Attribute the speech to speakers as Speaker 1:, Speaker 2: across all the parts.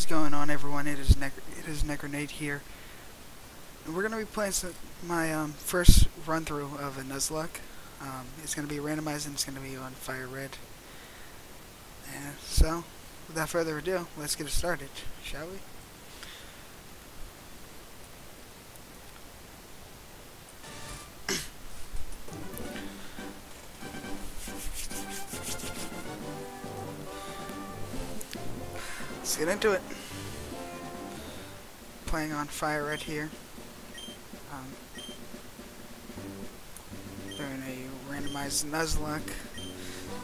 Speaker 1: is going on, everyone? It is Nec it is Necronate here. We're going to be playing some, my um, first run through of a Nuzlocke. Um, it's going to be randomized and it's going to be on Fire Red. And so, without further ado, let's get it started, shall we? Get into it. Playing on Fire Red here. Um, doing a randomized Nuzlocke.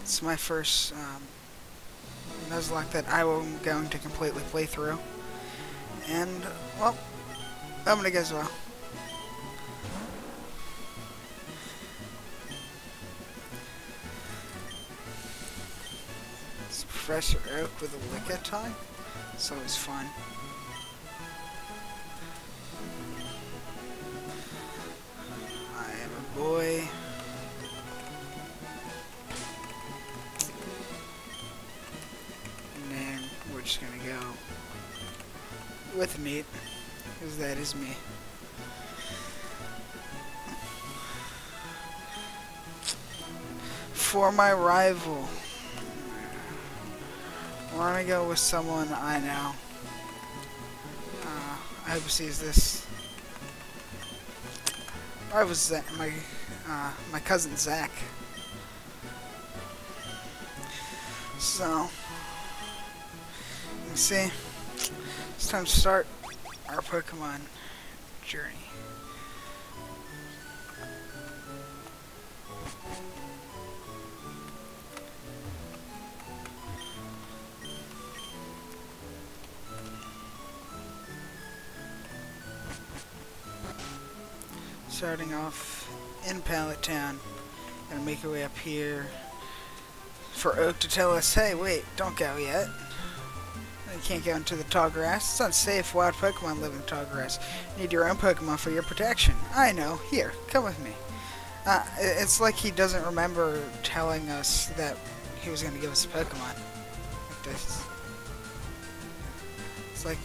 Speaker 1: It's my first um, Nuzlocke that I am going to completely play through. And, well, I'm gonna guess well. It's Professor Oak with a lick at time. So it's always fun. I am a boy. And then we're just gonna go with meat, because that is me. For my rival. We're gonna go with someone I know. Uh, I hope he sees this. I was my uh, my cousin Zach. So you see, it's time to start our Pokemon journey. Starting off in Pallet Town. Gonna make our way up here for Oak to tell us, hey, wait, don't go yet. You can't go into the tall grass. It's unsafe. Wild Pokemon live in the tall grass. You need your own Pokemon for your protection. I know. Here, come with me. Uh, it's like he doesn't remember telling us that he was going to give us a Pokemon. Like this. It's like,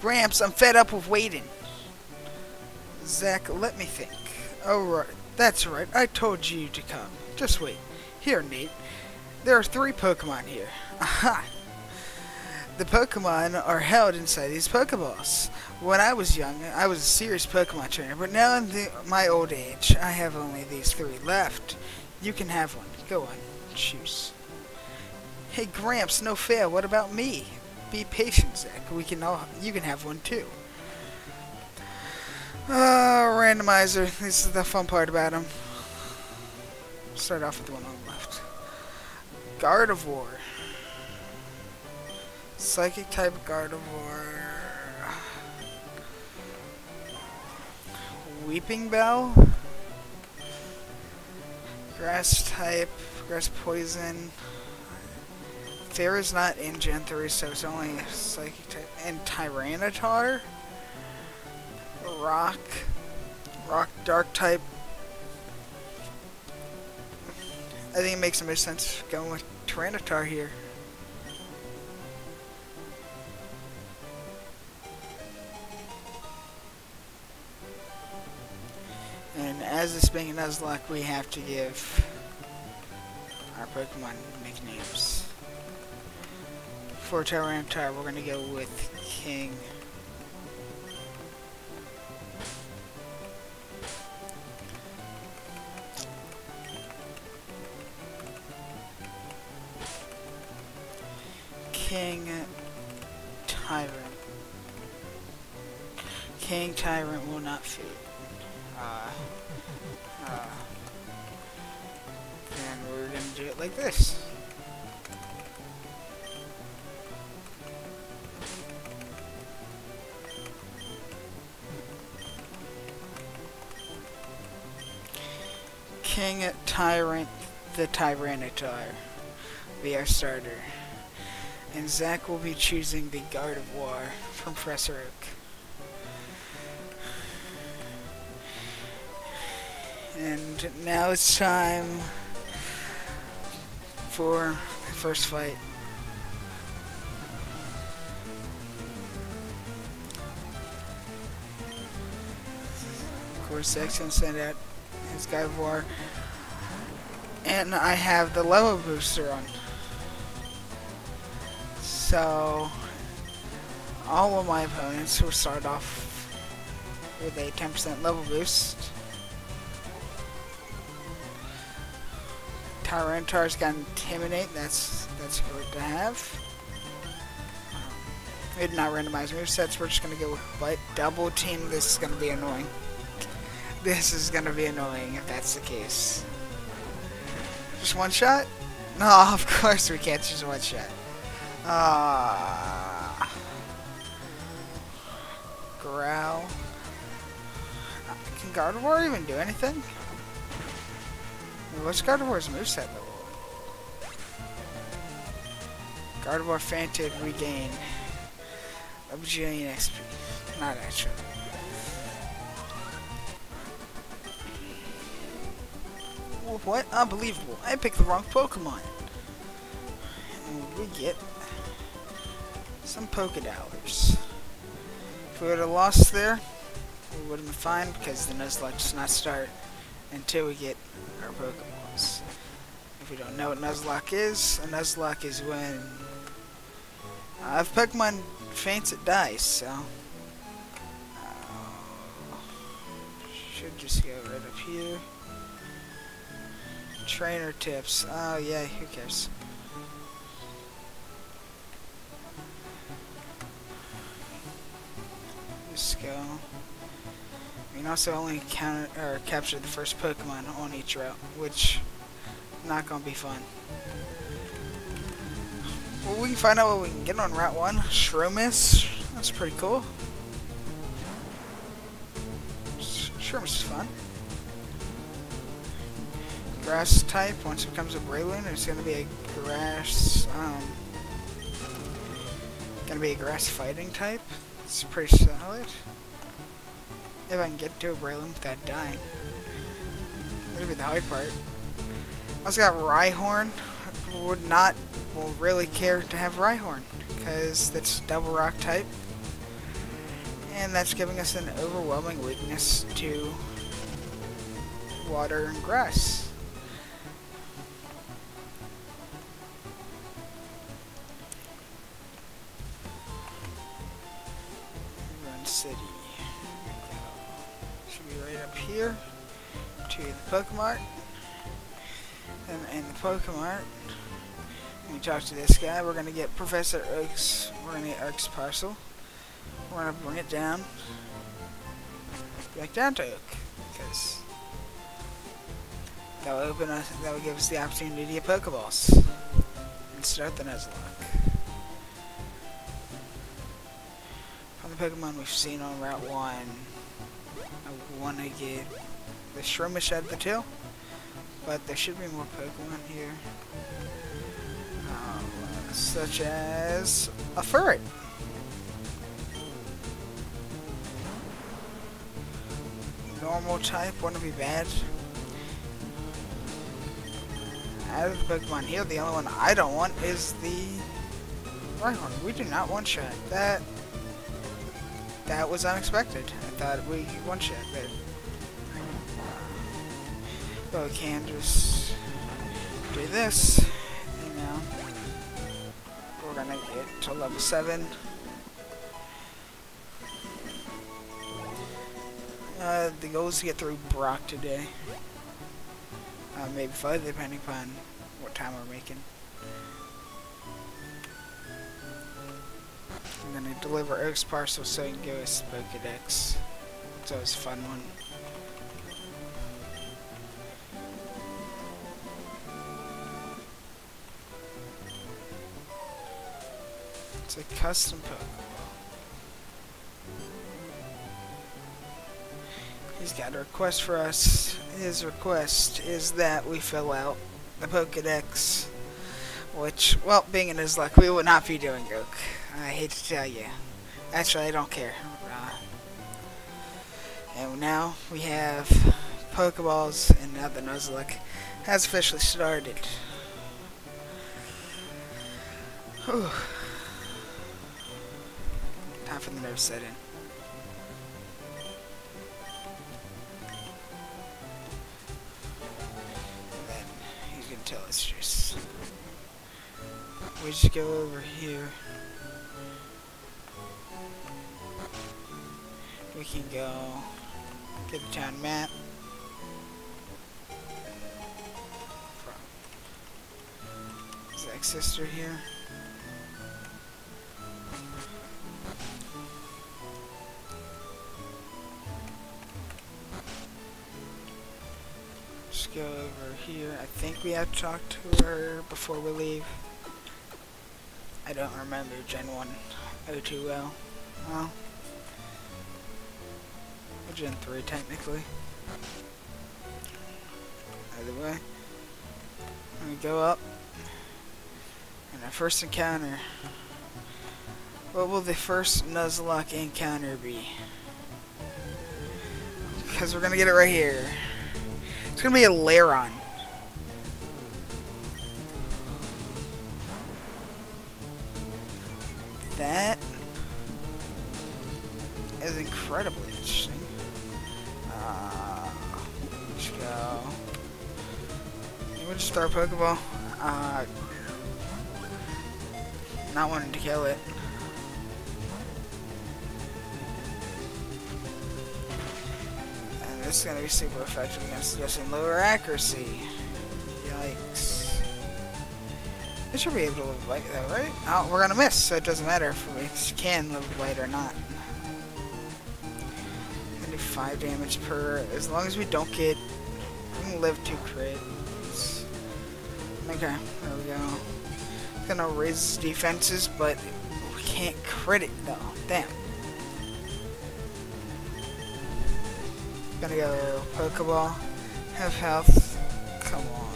Speaker 1: Gramps, I'm fed up with waiting. Zach, let me think. Oh, Alright. That's right. I told you to come. Just wait. Here, Nate. There are three Pokemon here. Aha! The Pokemon are held inside these Pokeballs. When I was young, I was a serious Pokemon trainer, but now in the, my old age, I have only these three left. You can have one. Go on. Choose. Hey, Gramps, no fair. What about me? Be patient, Zach. We can all. You can have one too. Uh, randomizer. This is the fun part about him. Start off with the one on the left. Gardevoir. Psychic type Gardevoir. Weepinbell. Grass type, grass poison. Is not in Gen 3, so it's only psychic type. And Tyranitar. Rock. Rock dark type. I think it makes the most sense going with Tyranitar here. And as this being Nuzlocke, we have to give our Pokemon nicknames. For Tyranitar, we're going to go with King. King Tyrant. King Tyrant will not fit. Uh, uh, and we're gonna do it like this. King Tyrant the Tyranitar be our starter. And Zach will be choosing the Gardevoir from Professor Oak. And now it's time for the first fight. Of course, Zach's gonna send out Gardevoir. And I have the level booster on. So, all of my opponents will start off with a 10% level boost. Tyranitar's got Intimidate, that's that's good to have. Um, we did not randomize movesets, we're just gonna go with but double team, this is gonna be annoying. This is gonna be annoying if that's the case. Just one shot? No, of course we can't just one shot. Ah. Growl. Can Gardevoir even do anything? What's Gardevoir's moveset level? Gardevoir fainted, regain a bajillion XP. Not actually. What? Unbelievable. I picked the wrong Pokemon. And we get some Pokedollars. If we would have lost there, we would have been fine because the Nuzlocke does not start until we get our Pokeballs. If you don't know what Nuzlocke is, a Nuzlocke is when uh, if Pokemon faints, it dies, so. Uh, should just go right up here. Trainer tips. Oh, yeah, who cares? Just go. You can also only count or capture the first Pokemon on each route, which not gonna be fun. Well, we can find out what we can get on Route 1. Shroomish. That's pretty cool. Shroomish is fun. Grass type. Once it becomes a Breloom, it's to be a grass... Um, to be a grass fighting type. It's pretty solid. If I can get to a Breloom without dying. That'd be the hard part. I also got Rhyhorn. Would not really care to have Rhyhorn because that's double rock type. And that's giving us an overwhelming weakness to water and grass. City. Should be right up here to the Pokemart. And in the Pokemart, we talk to this guy. We're gonna get Professor Oak's. We're gonna get Oak's parcel. We're gonna bring it down, back down to Oak, because that will open us. That will give us the opportunity to get Pokeballs and start the Nuzlocke. Pokemon we've seen on Route One, I want to get the Shroomish out of the two, but there should be more Pokemon here. Um, such as a Furret. Normal type, wouldn't be bad. Out of the Pokemon here, the only one I don't want is the Rhyhorn. We do not one-shot. That that was unexpected. I thought we one-shot, but but we can just do this, and now we're gonna get to level 7. Uh, the goal is to get through Brock today. Uh, maybe 5, depending upon what time we're making. Deliver Oak's parcel so he can go his Pokedex. It's always a fun one. It's a custom Pokeball. He's got a request for us. His request is that we fill out the Pokedex, which, well, being in his luck, we would not be doing Oak. I hate to tell you. Actually, I don't care. Uh, and now we have Pokeballs, and now the Nuzlocke has officially started. Whew. Time for the nerve set in. Tell us just we just go over here. We can go get the town map. Zach's sister here. Just go over here. I think we have to talk to her before we leave. I don't remember Gen 1 O2 well. Well, or Gen 3 technically. Either way. We go up. And our first encounter. What will the first Nuzlocke encounter be? Because we're gonna get it right here. It's gonna be a Lairon. That is incredibly to just throw a Pokeball? Uh, not wanting to kill it. And this is going to be super effective against suggesting lower accuracy. Yikes. It should be able to live light though, right? Oh, we're gonna miss, so it doesn't matter if we can live light or not. Do 5 damage per, as long as we don't get, can live 2 crits. Okay, there we go. It's gonna raise defenses, but we can't crit it though. Damn. Gonna go Pokeball. Have health. Come on.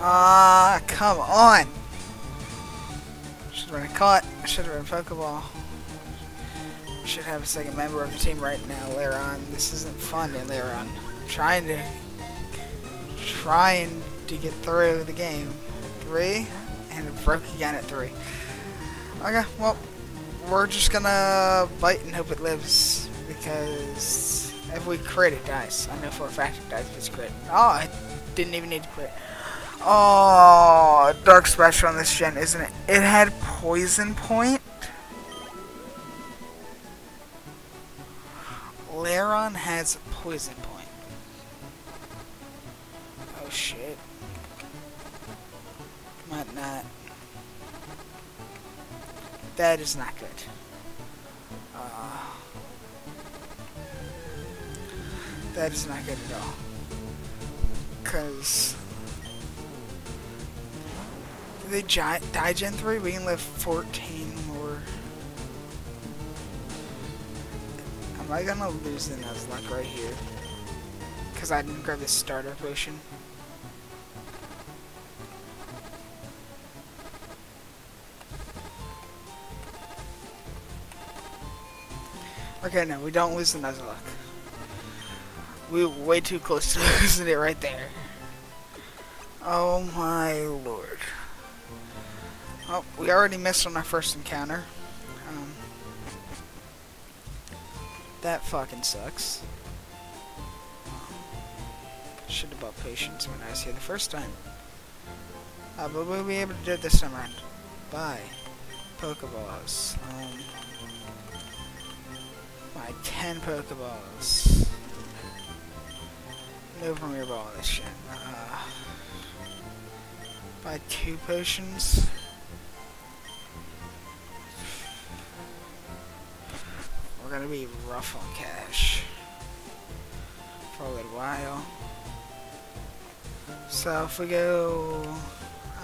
Speaker 1: Ah, come on! Should have been a caught. Should have been Pokeball. Should have a second member of the team right now, Lairon. This isn't fun, Lairon. I'm trying to, trying to get through the game. Three, and it broke again at three. Okay, well, we're just gonna bite and hope it lives because if we crit, it dies. I know for a fact it dies if it's crit. Oh, I didn't even need to crit. Oh, Dark Special on this gen, isn't it? It had Poison Point. Lairon has Poison Point. Oh shit. Might not. That is not good. Uh, that is not good at all. Because the die Gen 3, we can live 14 Am I gonna lose the Nuzlocke right here? because I didn't grab the starter potion. Okay, no, we don't lose the Nuzlocke. We were way too close to losing it right there. Oh my lord. Oh, we already missed on our first encounter. That fucking sucks. Have bought patience when I was here the first time. Uh, but we'll be able to do it this time around. Bye. Pokeballs. Um, buy 10 Pokeballs. No Premier Ball this shit. Uh, buy two potions. We're gonna be rough on cash for a little while. So if we go,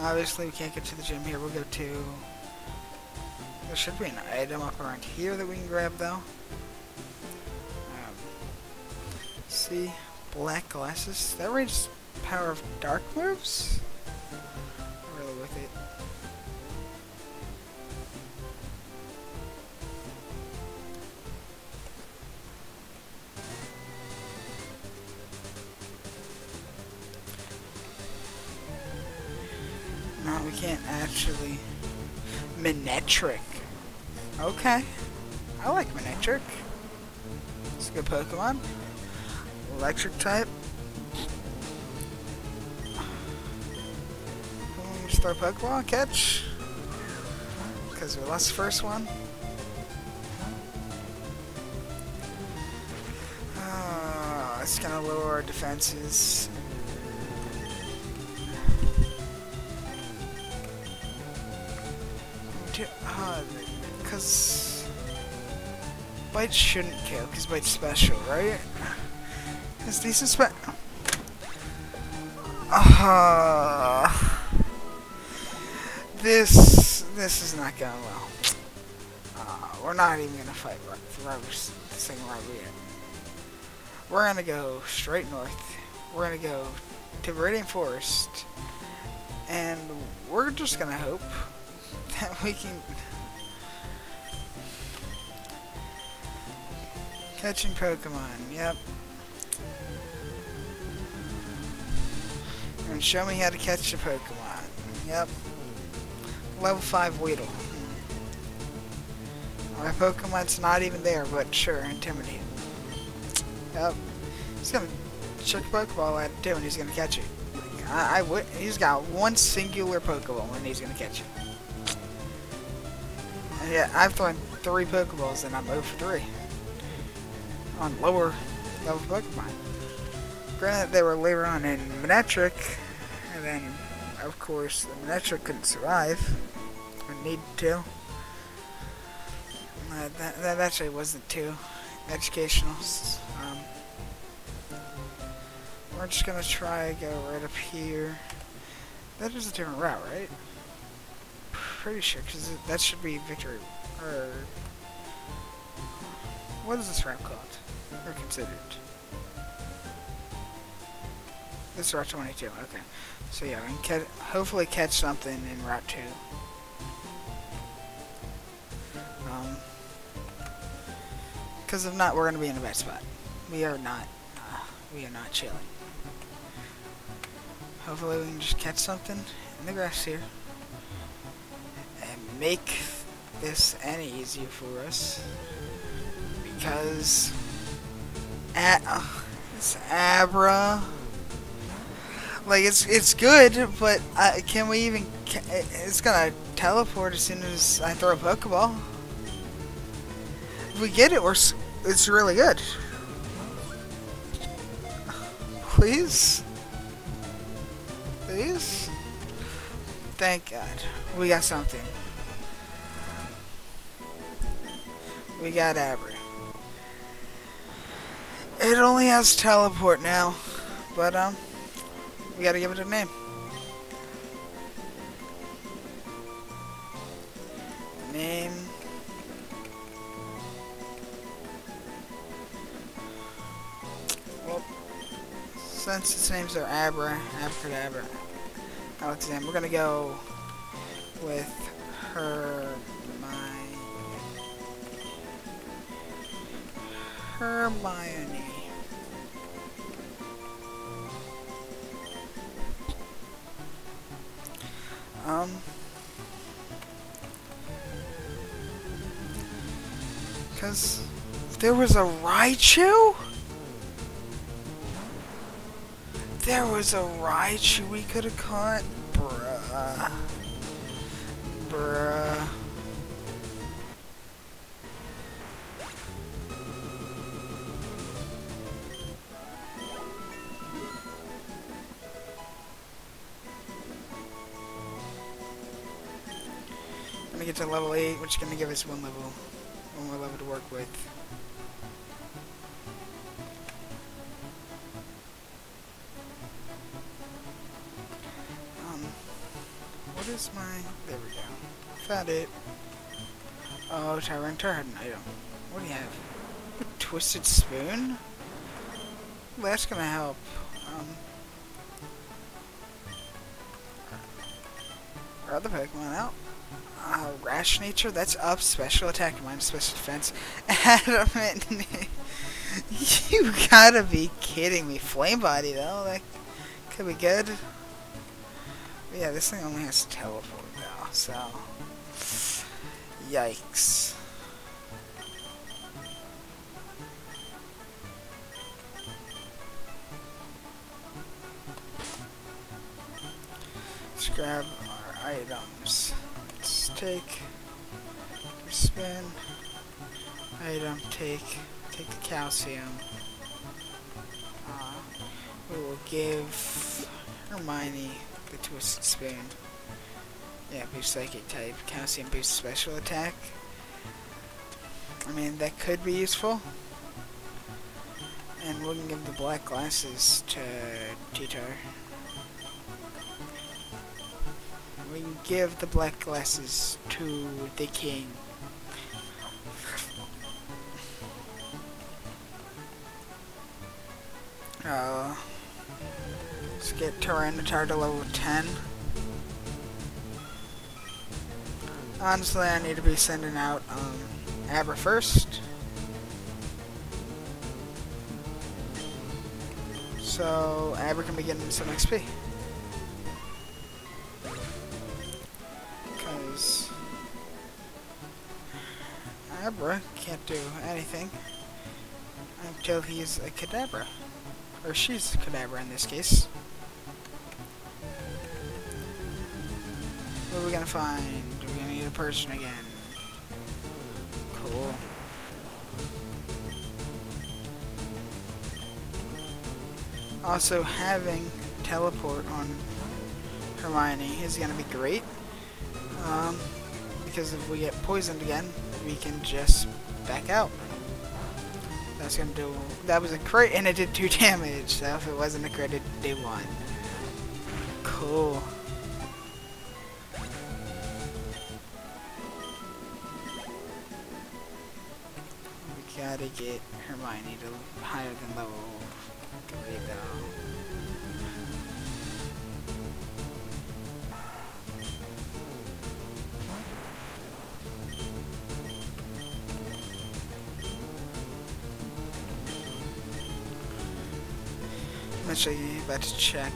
Speaker 1: obviously we can't get to the gym here. We'll go to. There should be an item up around here that we can grab though. Um, see, black glasses. That ranges power of dark moves. No, we can't actually. Manectric. Okay. I like Manectric. It's a good Pokemon. Electric type. Throw Pokeball, catch. Because we lost the first one. Uh, it's gonna lower our defenses. Because bite shouldn't kill, because bite's special, right? It's decent spe- uh, This this is not going well. Uh, we're not even gonna fight this thing right yet. We're gonna go straight north. We're gonna go to Viridian Forest, and we're just gonna hope that we can catching Pokemon. Yep. And show me how to catch a Pokemon. Yep. Level 5 Weedle. My Pokemon's not even there, but sure, intimidate. Yep. He's gonna chuck a Pokeball at him and he's gonna catch it. I, I would. He's got one singular Pokeball and he's gonna catch it. Yeah, I've thrown three Pokeballs and I'm 0 for 3 on lower level Pokemon. Granted, they were later on in Manectric, and then, of course, the Manectric couldn't survive, or need to. Uh, that, that actually wasn't too educational. Um, we're just gonna try to go right up here. That is a different route, right? Pretty sure, because that should be Victory, or... What is this route called? Or considered? This is Route 22, okay. So yeah, we can hopefully catch something in Route 2. Um, because if not, we're going to be in a bad spot. We are not, uh, we are not chilling. Hopefully we can just catch something in the grass here. Make this any easier for us. Because... At, uh, it's Abra like it's it's good, but uh, can we even? It's gonna teleport as soon as I throw a Pokeball. If we get it, we're it's really good. Please, please. Thank God, we got something. We got Abra. It only has teleport now, but um. We gotta give it a name. Name. Well, since its names are Abra, Abracadabra, Alexander, we're gonna go with her, Hermione. Um, because there was a Raichu? There was a Raichu we could have caught? Bruh. Bruh. Gonna get to level 8, which is gonna give us one level, one more level to work with. Um, what is my, there we go, found it. Oh, Tyranitar had an item. What do you have? Twisted spoon? Well, that's gonna help. Um, are the Pokemon out? Uh, rash nature, that's up. Special attack, minus special defense. Adamant. you gotta be kidding me. Flame body though, that could be good. But yeah, this thing only has teleport now, so. Yikes. Let's grab our items. Let's take spin item, take take the calcium. Uh, we will give Hermione the twisted spoon. Yeah, boost psychic type, calcium boost special attack. I mean that could be useful. And we can give the black glasses to T-Tar. Give the black glasses to the king. Uh, let's get Tyranitar to level 10. Honestly, I need to be sending out um, Abra first. So, Abra can be getting some XP. Can't do anything until he's a Kadabra. Or she's a Kadabra in this case. What are we gonna find? We're gonna need a person again. Cool. Also, having teleport on Hermione is gonna be great. Um, because if we get poisoned again, we can just back out. That's gonna do. That was a crit, and it did two damage. So if it wasn't a crit, it did one. Cool. We gotta get Hermione to higher than level three, though. Actually to check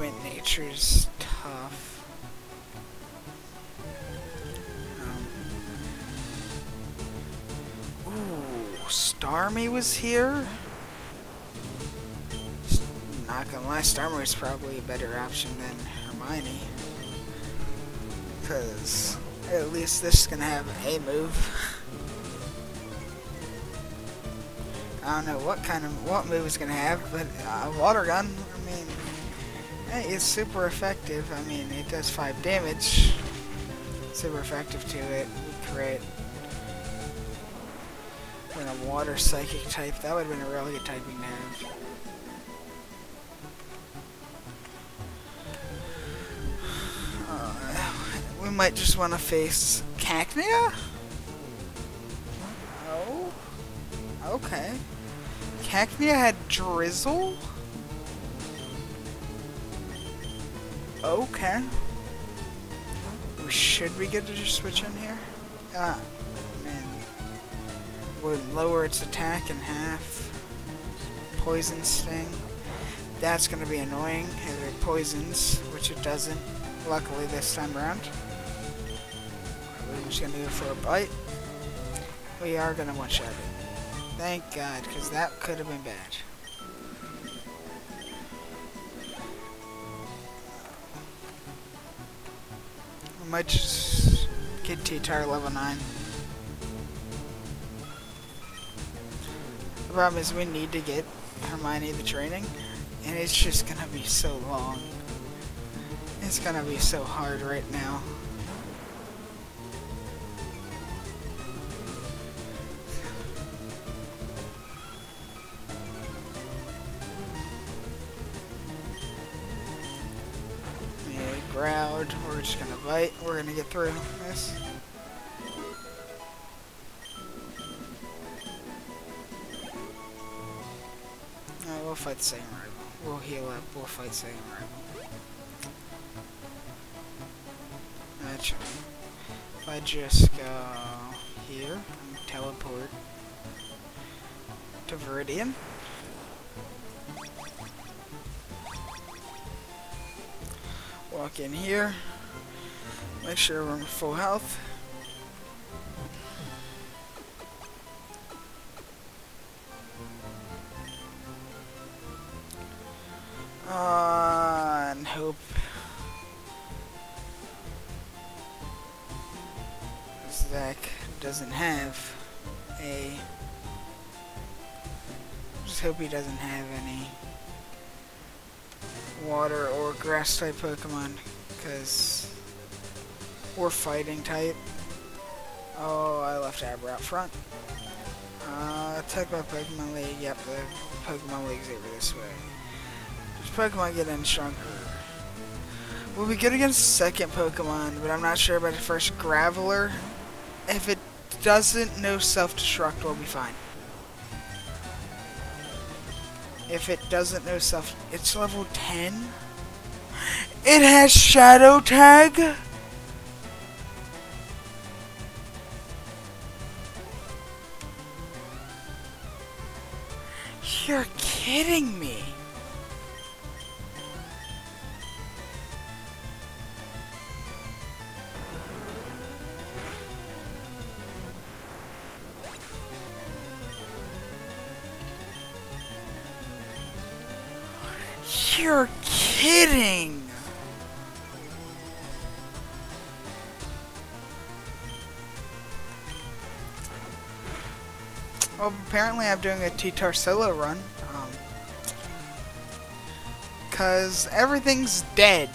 Speaker 1: nature's tough. Um, Starmie was here. Not gonna lie, Starmie was probably a better option than Hermione. Because at least this is gonna have a move. I don't know what kind of what move it's gonna have, but uh, water gun. It's super effective. I mean, it does five damage. Super effective to it. Create when a water psychic type. That would have been a really good typing to have. Uh, we might just want to face Cacnea? Oh? Okay. Cacnea had Drizzle? Okay. Should we get to just switch in here. Ah, man. Would lower its attack in half. Poison Sting. That's gonna be annoying if it poisons, which it doesn't. Luckily this time around. We're just gonna go for a bite. We are gonna one-shot it. Thank God, because that could have been bad. Might just get T-Tar level 9. The problem is we need to get Hermione the training, and it's just gonna be so long. It's gonna be so hard right now. Bite. We're gonna get through this. No, we'll fight the same rival. We'll heal up. We'll fight the same rival. Actually, if I just go here and teleport to Viridian. Walk in here. Make sure we're full health. Ah, and hope Zach doesn't have a. Just hope he doesn't have any water or grass type Pokemon because we're fighting type. Oh, I left Abra out front. Uh, talk about Pokemon League. Yep, the Pokemon League's over this way. Just Pokemon get in stronger. We'll be good against second Pokemon, but I'm not sure about the first Graveler. If it doesn't know self-destruct, we'll be fine. If it doesn't know self, it's level 10. It has Shadow Tag. Kidding me. You're kidding! Well, apparently I'm doing a T-Tar run. Um, Cause everything's dead.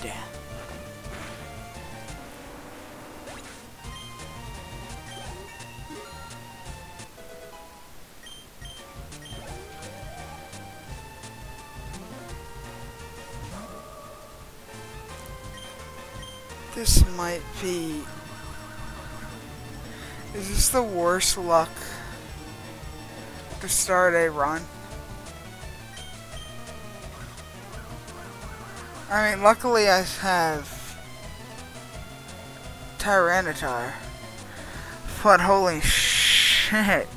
Speaker 1: This might be... Is this the worst luck to start a run? I mean, luckily I have Tyranitar. But holy shit.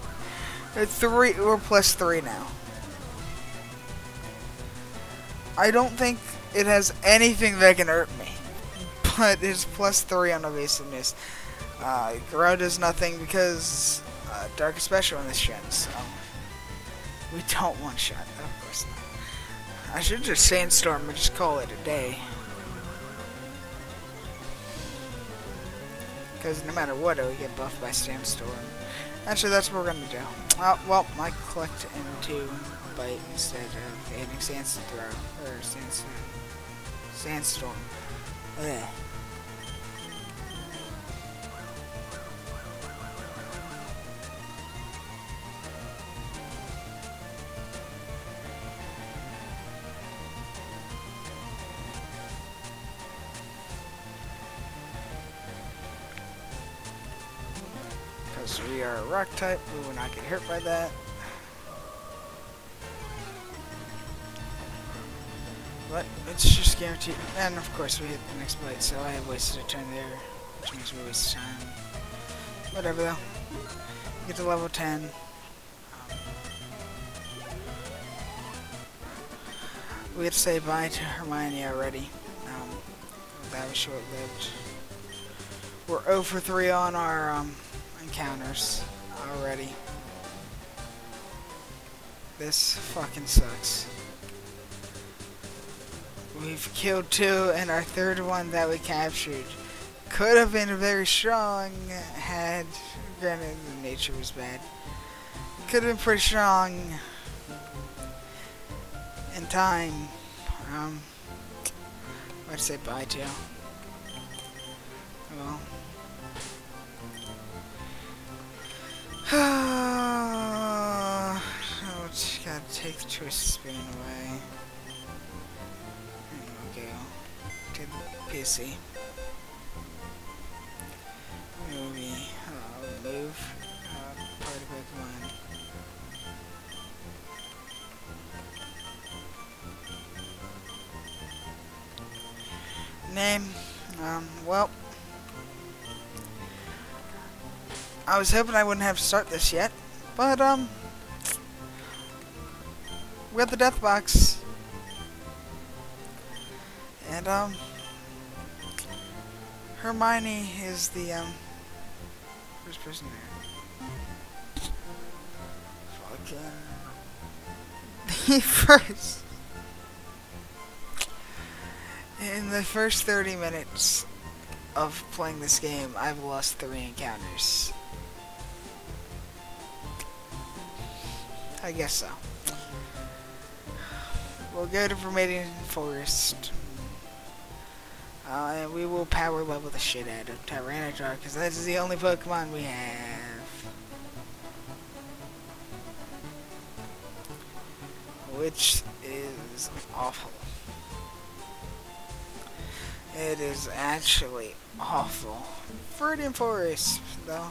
Speaker 1: It's three, we're plus three now. I don't think it has anything that can hurt me but it's plus 3 on evasiveness. Uh, Grow does nothing because uh, Dark is special in this gen, so We don't one shot. Of course not. I should just sandstorm and just call it a day. Because no matter what, it'll get buffed by sandstorm. Actually, that's what we're gonna do. Oh, well, I clicked into a bite instead of adding sandstorm or sandstorm. Sandstorm. Ugh. We are a rock type, we will not get hurt by that. But it's just guaranteed. And of course we hit the next bite, so I have wasted a turn there, which means we waste time. Whatever though. Get to level 10. Um, we have to say bye to Hermione already. Um, that was short-lived. We're 0 for 3 on our um, encounters already. This fucking sucks. We've killed two, and our third one that we captured could have been very strong had, granted the nature was bad, could have been pretty strong in time. Um, I'd say bye to. Well. oh, just gotta take the choice of spinning away. And we'll go to the PC. Movie, uh, move, uh, party Pokemon. Name, um, well, I was hoping I wouldn't have to start this yet, but, um, we got the death box. And, um, Hermione is the, um, first person there. Fucking. The first. In the first 30 minutes of playing this game, I've lost three encounters. I guess so. We'll go to Vermilion Forest. Uh, and we will power level the shit out of Tyranitar, because that is the only Pokemon we have. Which is awful. It is actually awful. Viridian Forest, though.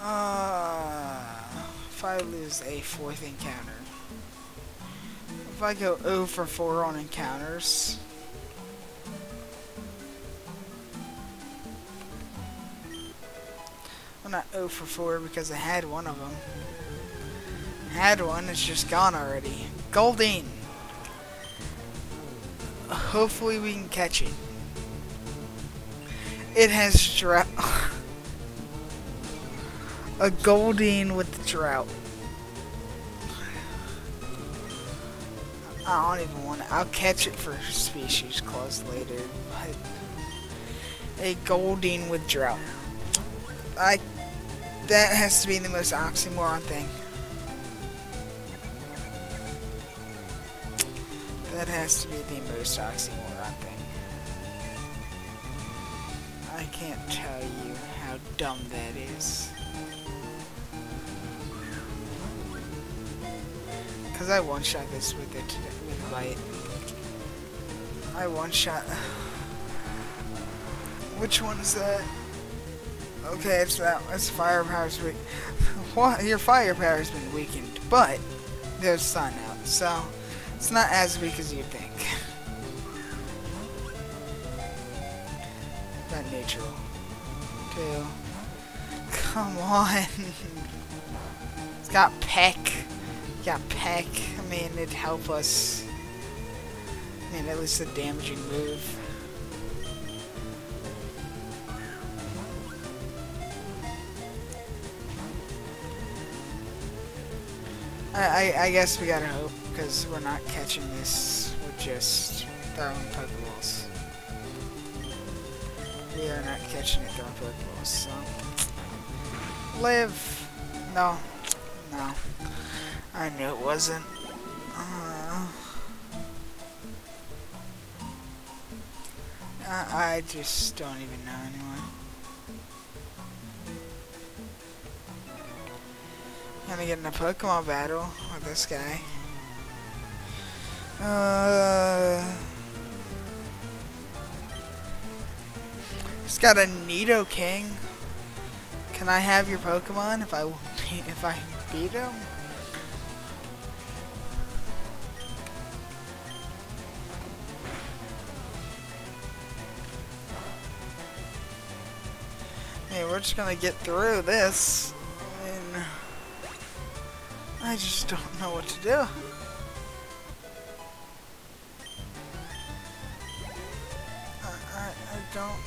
Speaker 1: Uh, if I lose a fourth encounter, if I go 0 for 4 on encounters, well not 0 for 4 because I had one of them. Had one, it's just gone already. Goldeen! Hopefully we can catch it. It has drought. a Goldeen with drought. I don't even want it. I'll catch it for species clause later. But a Goldeen with drought. I. That has to be the most oxymoron thing. That has to be the most oxymoron thing. I can't tell you how dumb that is. Cause I one shot this with it with light. I one shot. Which one is that? Okay, it's that. It's firepower's weak. what? Your firepower's been weakened, but there's sun out, so it's not as weak as you think. That neutral. Two. Come on. it's got peck. Got Peck. I mean, it'd help us. I mean, at least a damaging move. I, I, I guess we gotta hope, because we're not catching this with just throwing Pokeballs. We are not catching it throwing Pokeballs, so... Live! No. No. I knew it wasn't. Uh, I, just don't even know anymore. Gonna get in a Pokemon battle with this guy. Uh, he's got a Nidoking. Can I have your Pokemon if I if I beat him? Hey, we're just gonna get through this. I I just don't know what to do. I, I, I don't...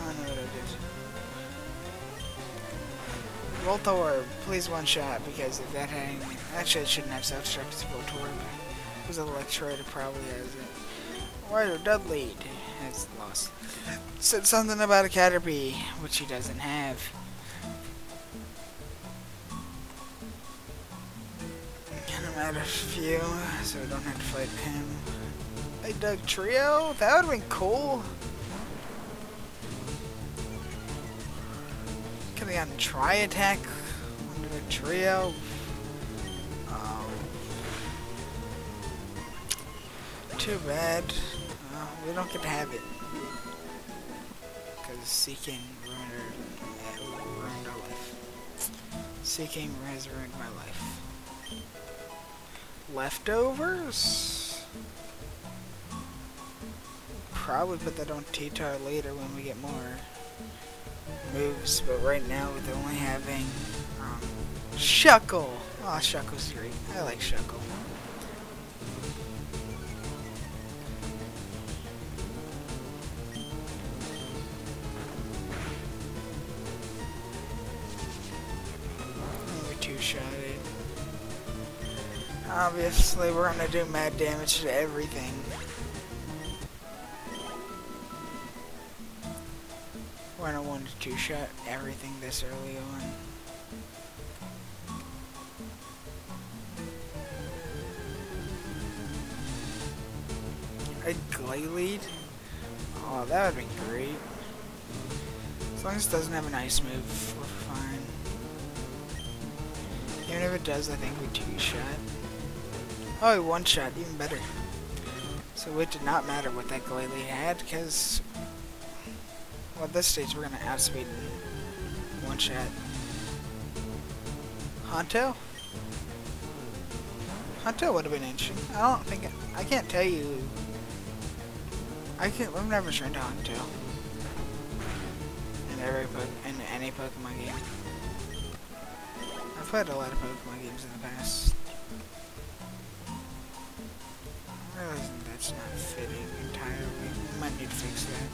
Speaker 1: I know what I did. Voltorb, please one shot, because if that had. Actually, it shouldn't have self-destructed Voltorb. It was Electrode, it probably has it. Ryder Dudley has lost. Said something about a Caterpie, which he doesn't have. And I'm out of so we don't have to fight him. Hey, Dugtrio? That would have been cool. Could have gotten Tri Attack under the Trio. Um, too bad. We don't get to have it. Because Seaking ruined, our, ruined our life. Seaking has ruined my life. Leftovers? Probably put that on T-Tar later when we get more moves, but right now with only having um, Shuckle. Oh, Shuckle's great. I like Shuckle. Obviously, we're gonna do mad damage to everything. We're gonna one to two shot everything this early on. A Glalie? Oh, that would be great. As long as it doesn't have an ice move, we're fine. Even if it does, I think we two-shot. Oh, one-shot, even better. So it did not matter what that Glalie had, because well, at this stage, we're gonna outspeed one shot. Honto? Honto would have been interesting. I don't think it, I can't tell you. I can't. I've never trained Honto in every in any Pokemon game. I've played a lot of Pokemon games in the past. I'm that's not fitting entirely. Might need to fix that.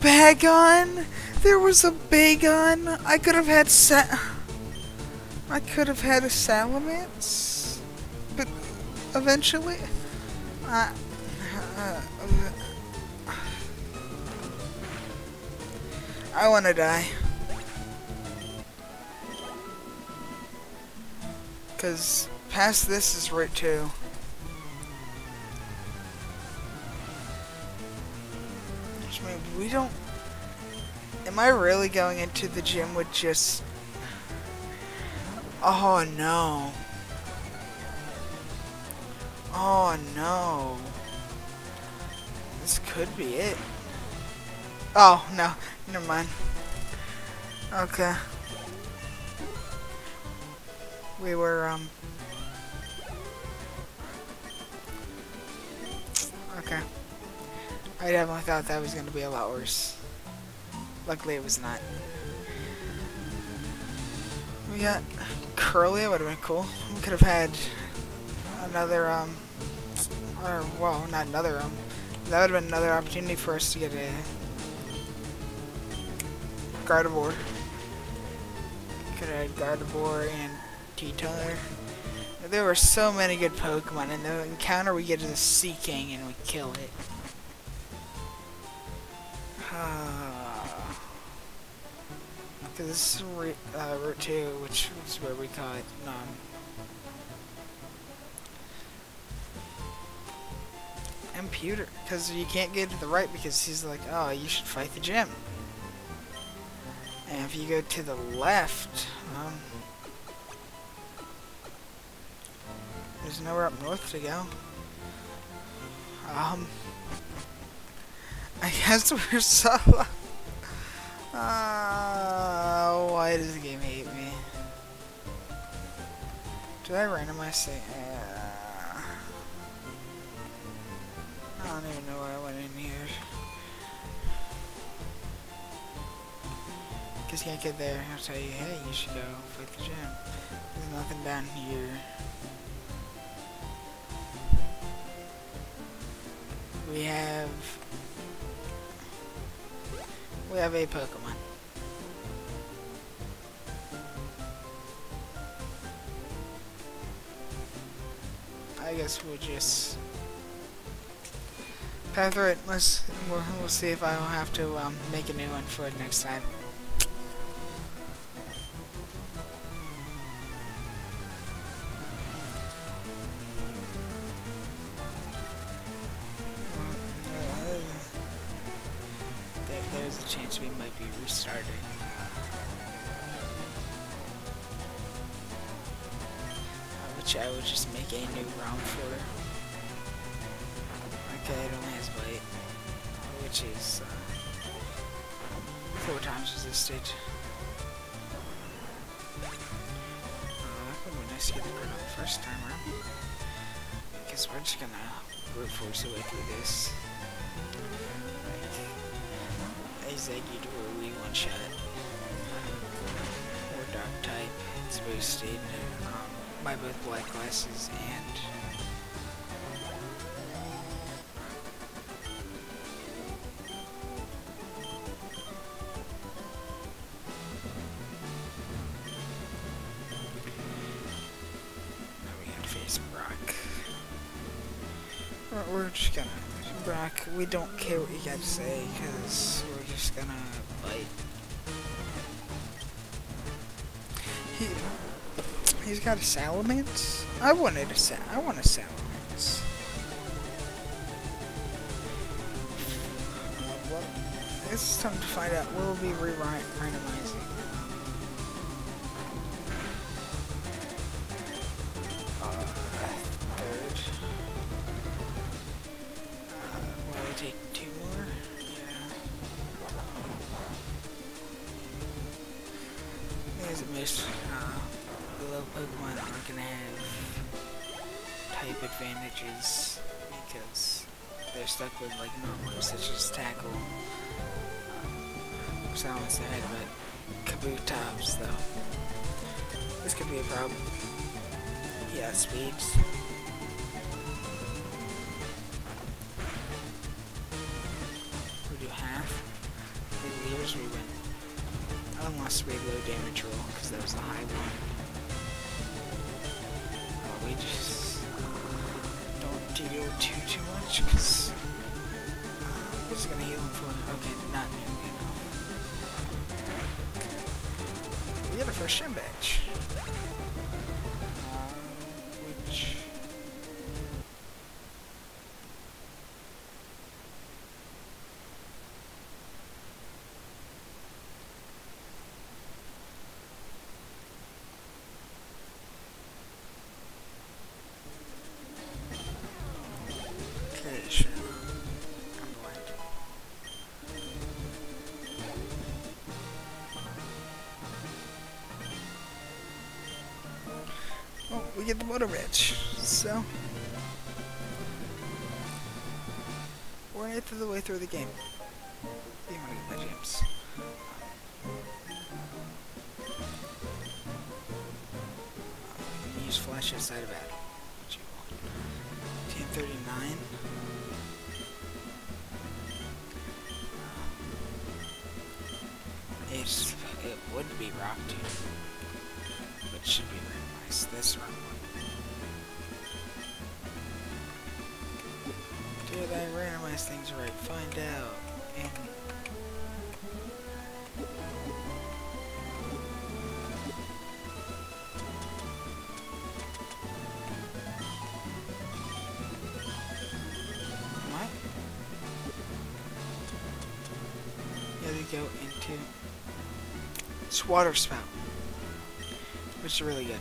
Speaker 1: Bagon! There was a Bagon! I could have had sa- I could have had a Salamence, but eventually, uh, uh, I want to die. Cause past this is Route 2. We don't... Am I really going into the gym with just... Oh no. Oh no. This could be it. Oh, no. Never mind. Okay. We were, um... Okay. I definitely thought that was going to be a lot worse. Luckily it was not. We got Kirlia, that would have been cool. We could have had another, um, or, well, not another, um, that would have been another opportunity for us to get a Gardevoir. Could have had Gardevoir and T-Tyler. There were so many good Pokemon. In the encounter, we get to the Seaking and we kill it. Because this is uh, Route 2, which is where we caught um, Imputer. Because you can't get to the right because he's like, oh, you should fight the gym. And if you go to the left, um, there's nowhere up north to go. Um, I guess we're so. Uh, why does the game hate me? Did I randomize say? Uh, I don't even know why I went in here. Cause you can't get there. I'll tell you, hey, you should go fight the gym. There's nothing down here. We have we have a Pokemon. I guess we'll just path it. Let's we'll, we'll see if I will have to um, make a new one for it next time. We don't care what you guys say, because we're just gonna bite. He, he's got a Salamence? I wanted a Sal I want a Salamence. It's time to find out. We'll be re-randomizing. Silence ahead, but Kabutops though. This could be a problem. Yeah, speeds. We do half. The leaders we win. I to speed low damage roll because that was the high one. Oh, we just don't deal too too much because uh, what's gonna heal him for? Okay, not nearly get the motor rich. So we're eighth of the way through the game. Did I randomize things right? Find out. And what? Yeah, they go into it's water spout, which is really good.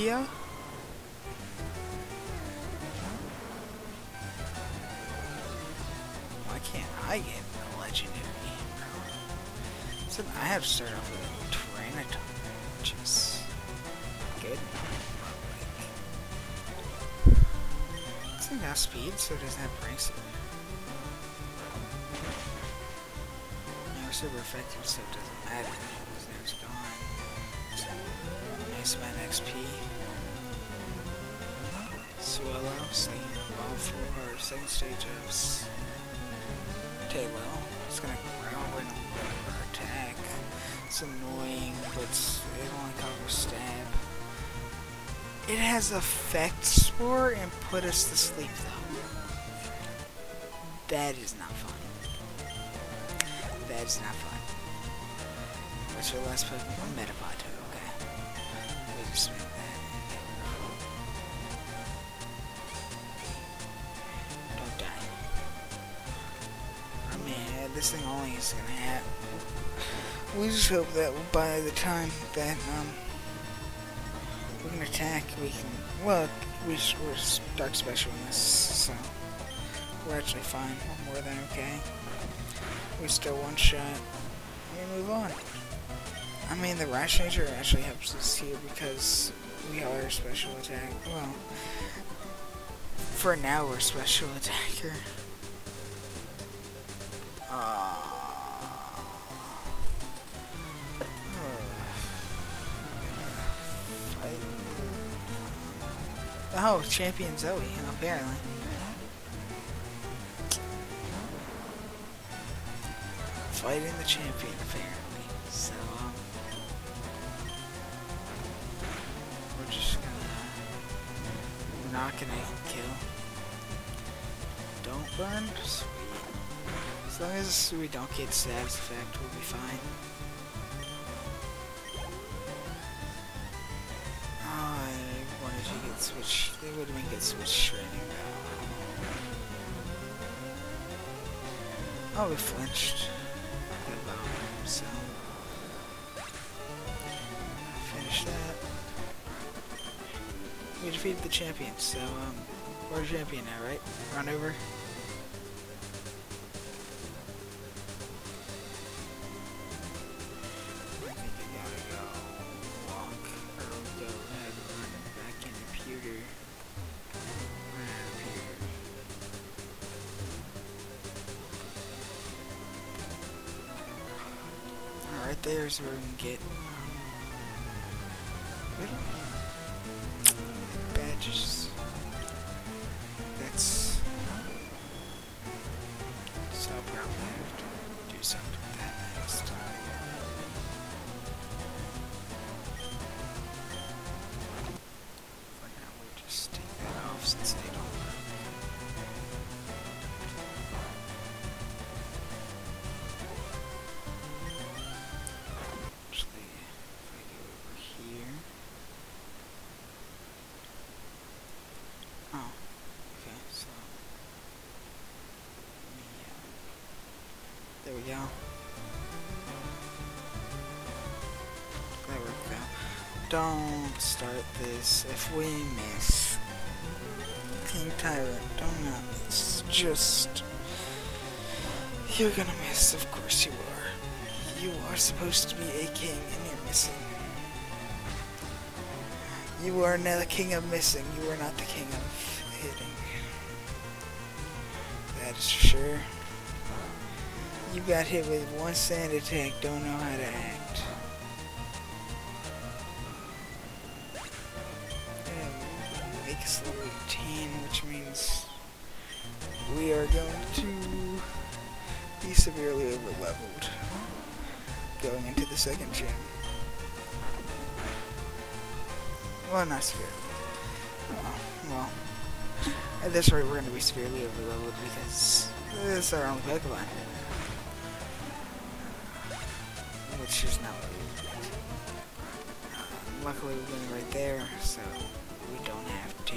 Speaker 1: Lugia? Why can't I get a legendary? So I have to start off with a Tyranitar, which is good. It's enough speed, so it doesn't have there. Never super effective, so it doesn't matter second stage ups. Taywell. It's gonna growl our attack. It's annoying, but it only covers stab. It has effect spore and put us to sleep though. That is not fun. That is not fun. What's your last Pokemon? Metapod, We just hope that by the time that um we can attack, we can. Well, we, we're dark special in this, so we're actually fine. We're more than okay. We still one shot. We move on. I mean, the Rash Nature actually helps us here because we are a special attack. Well, for now we're special attacker. Uh, Oh, champion Zoe, apparently. Fighting the champion, apparently. So, um, we're just gonna, we're not gonna kill. Don't burn, sweet. As long as we don't get Stab's effect, we'll be fine. Get switch. They would have been good switch training now. Oh, we flinched. Finish that. We defeated the champion, so, um, we're a champion now, right? Run over. Can get Don't start this if we miss. King Tyrant, don't not miss. Just. You're gonna miss, of course you are. You are supposed to be a king and you're missing. You are now the king of missing. You are not the king of hitting. That is sure. You got hit with one sand attack, don't know how to act. Well, at this rate, we're going to be severely overloaded because is our only Pokemon. Which is not what we expect. Uh, luckily, we went right there, so we don't have to.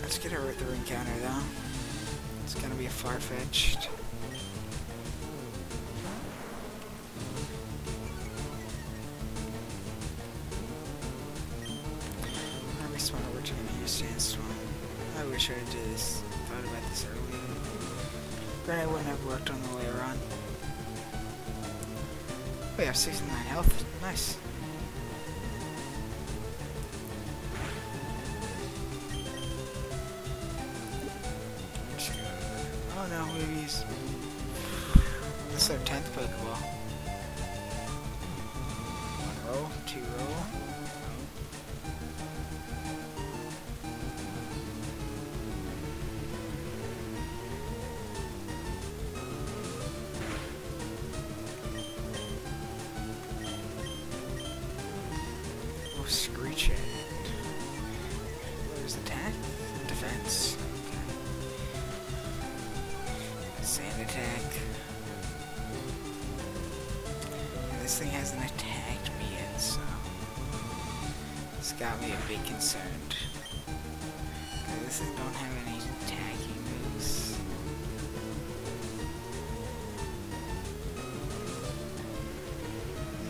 Speaker 1: Let's get her the encounter though. It's gonna be a Farfetch'd. It wouldn't have worked on the way around. We have 69 health. Nice. It's got me a bit concerned. This don't have any attacking moves.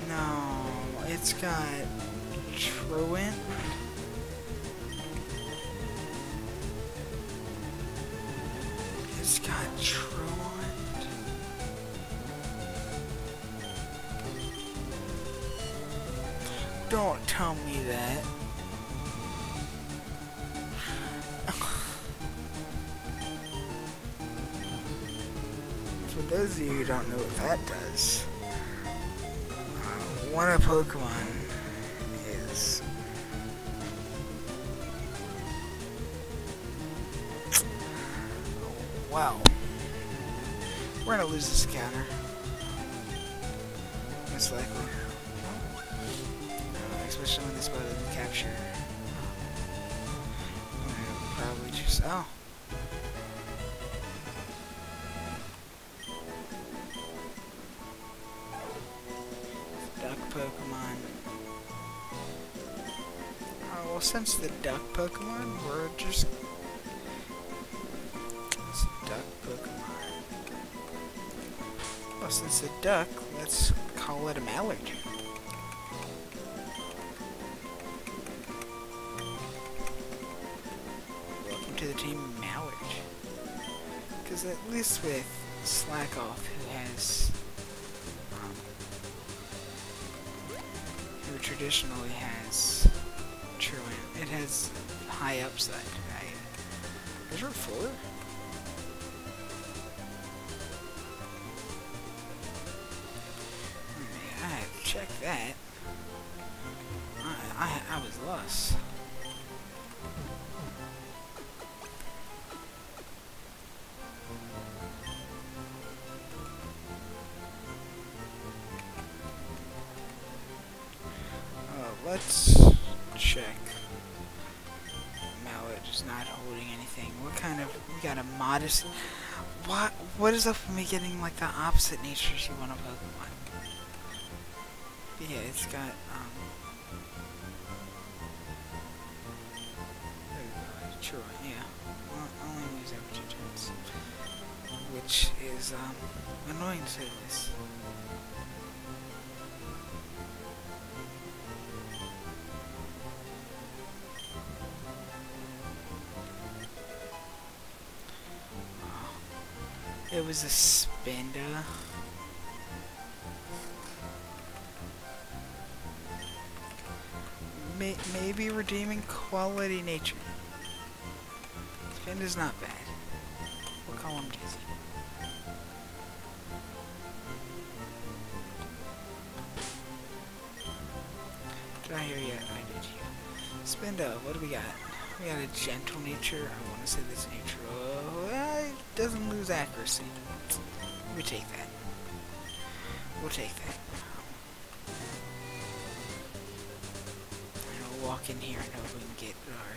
Speaker 1: No, it's got Truant. You don't know what that does, uh, one of Pokemon it's a duck, let's call it a mallard. Welcome to the team Mallard. Because at least with Slakoth, who has um, who traditionally has Truant. It has high upside. Right? Is there four? What? Is up with me getting, like, the opposite natures you want a Pokemon? But yeah, it's got, um... True, yeah. I Only moves every two. Which is, um, annoying to say this. Was a Spinda. May maybe redeeming quality nature. Spinda's not bad. We'll call him he? Did I hear you? I did hear. Spendo, what do we got? We got a gentle nature. I want to say this nature. Oh, doesn't lose accuracy. We take that. We'll take that. And we'll walk in here and hope we can get our.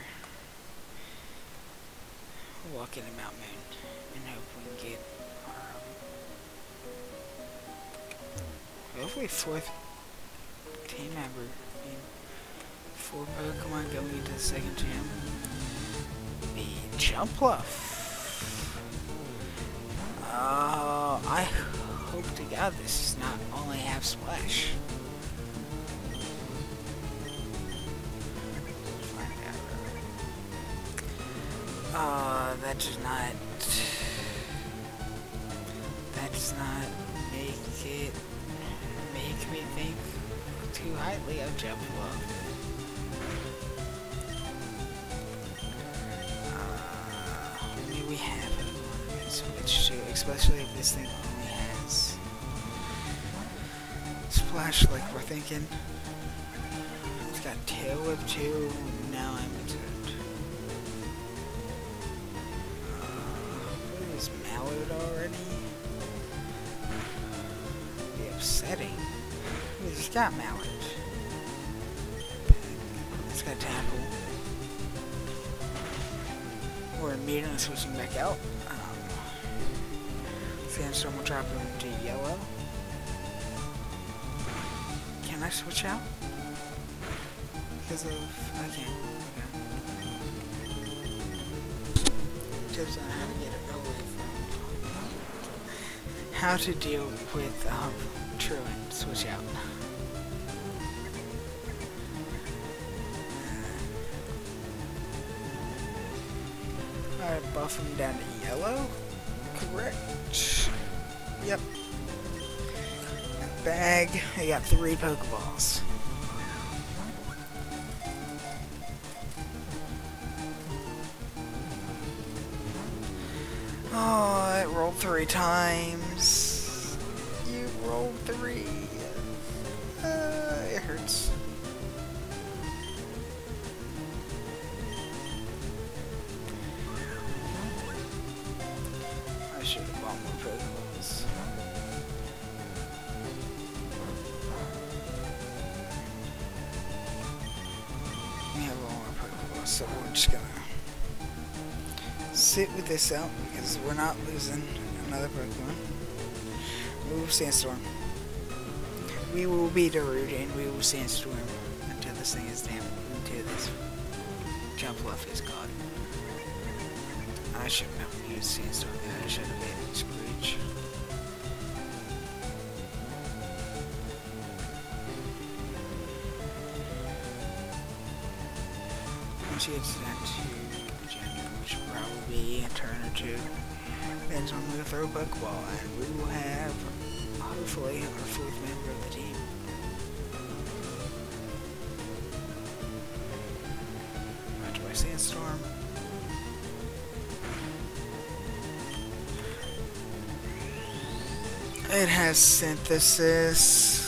Speaker 1: We'll walk into Mount Moon and hope we can get our. Um, hopefully, fourth team member. I mean, four Pokemon going into the second gym. The Jumpluff. Uh, I hope to God this is not only half splash. Uh, that does not. That does not make it make me think too highly of Jumpluff. Uh, especially if this thing only has splash like we're thinking. It's got tail whip too. Now I'm concerned. Uh, is Mallard already? Be upsetting. He's got Mallard. It's got tackle. We're immediately switching back out. Sandstorm will drop him to yellow. Can I switch out? Because of... I can't. Tips on how to get away from... How to deal with um, Truant. Switch out. Alright, buff him down to yellow. Bag. I got three Pokeballs. Oh, it rolled three times. Sandstorm. We will be Darude and we will Sandstorm until this thing is damn until this Jumpluff is gone. I shouldn't have used Sandstorm I should have made Screech. Once he gets down to Gender, which will probably be a turn or two, I'm going to throw a Pokeball, and we will have, hopefully, our fourth member of the team. Match by Sandstorm. It has synthesis.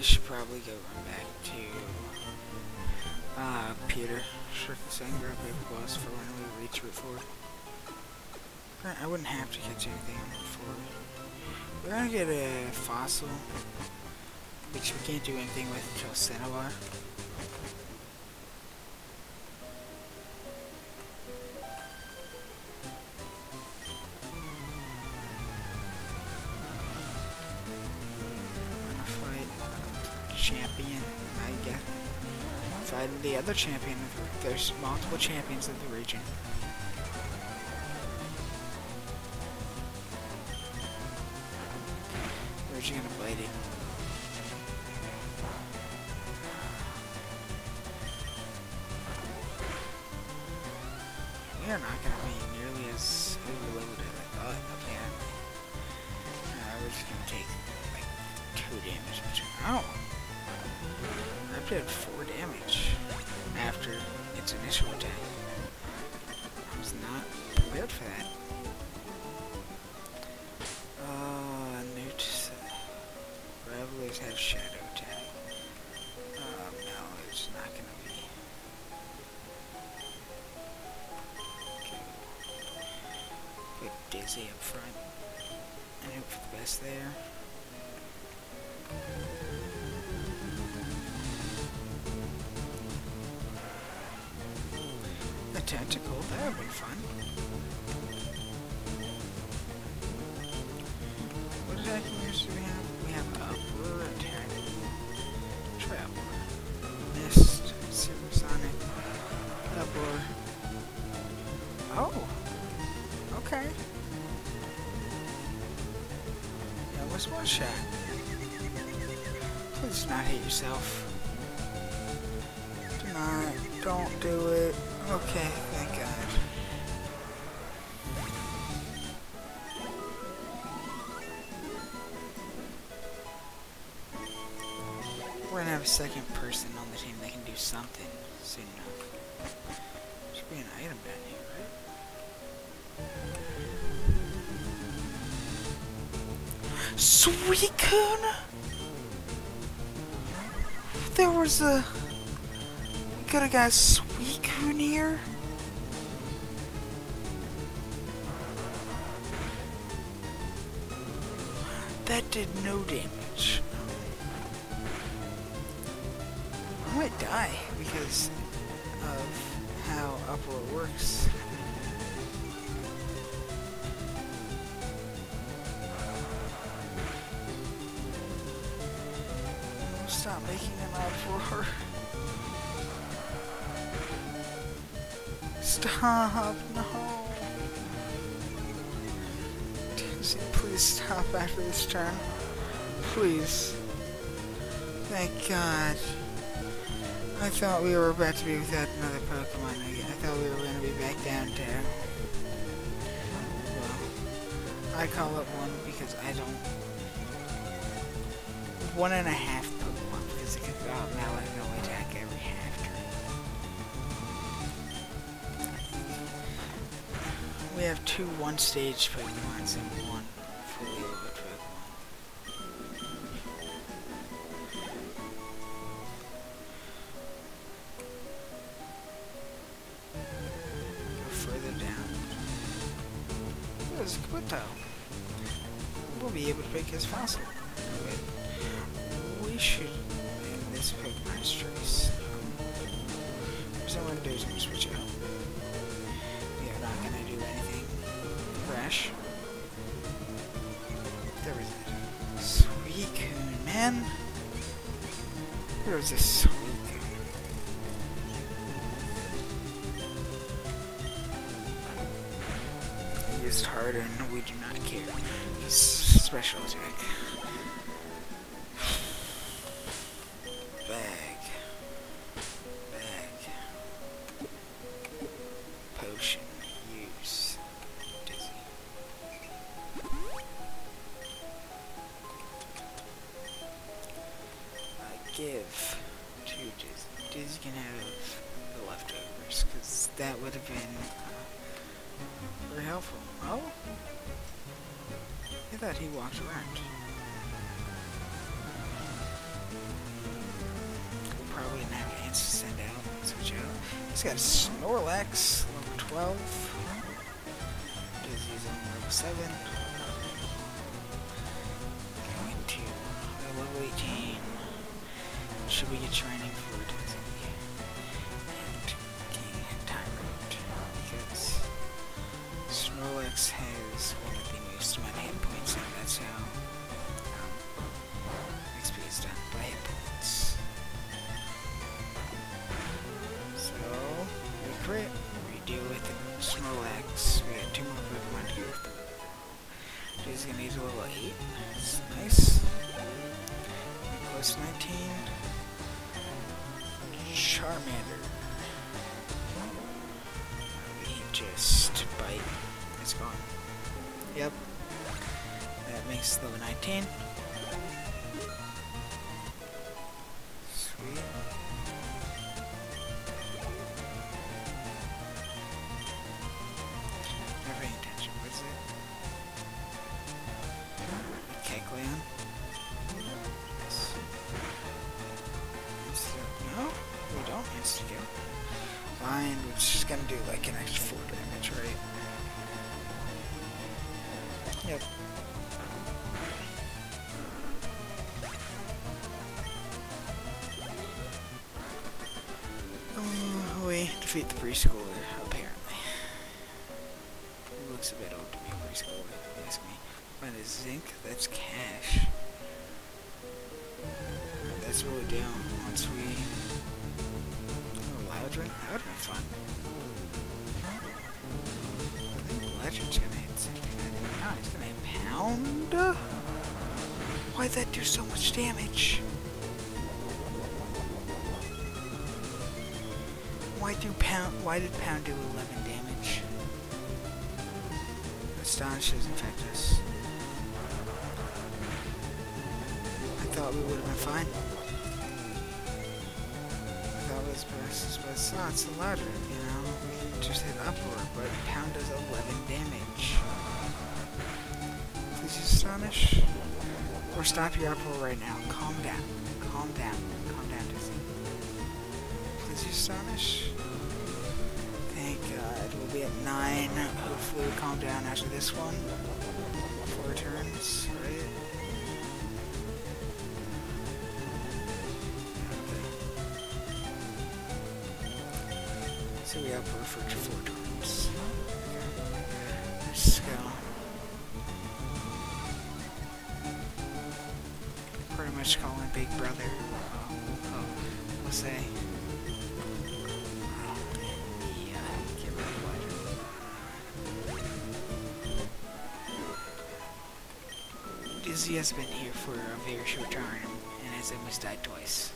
Speaker 1: You should probably go run back to uh Peter. For when we reach Route 4. I wouldn't have to catch anything on Route 4. We're gonna get a fossil, which we can't do anything with until Cinnabar. Fight the other champion. There's multiple champions of the region. Suicune? There was a... We got guy Suicune to be without another Pokemon again. I thought we were going to be back down there. Well, I call it one because I don't... One and a half Pokemon because it can go out now and only attack every half turn. We have two one-stage Pokemons and one We'll be able to pick his fossil. We should name this Pokemon's Trace. There's no one to is gonna switch out. We are not gonna do anything rash. There is it. Suicune, man. There's this sweet I used harder and we do not care. Special attack. Do like an extra 4 damage, right? Yep. Oh, we defeat the preschooler, why did Pound do 11 damage? Astonish doesn't affect us. I thought we would have been fine. It was best, but it's not, it's the ladder, you know? We just hit Uproar, but Pound does 11 damage. Please Astonish. Or stop your Uproar right now. Calm down. Calm down. Calm down, Disney. Please Astonish. We'll be at 9. Hopefully we calm down after this one. Four turns, right? So we have for four turns. Let's go. Pretty much calling Big Brother. Oh, oh, we'll say. Dizzy has been here for a very short time and has almost died twice.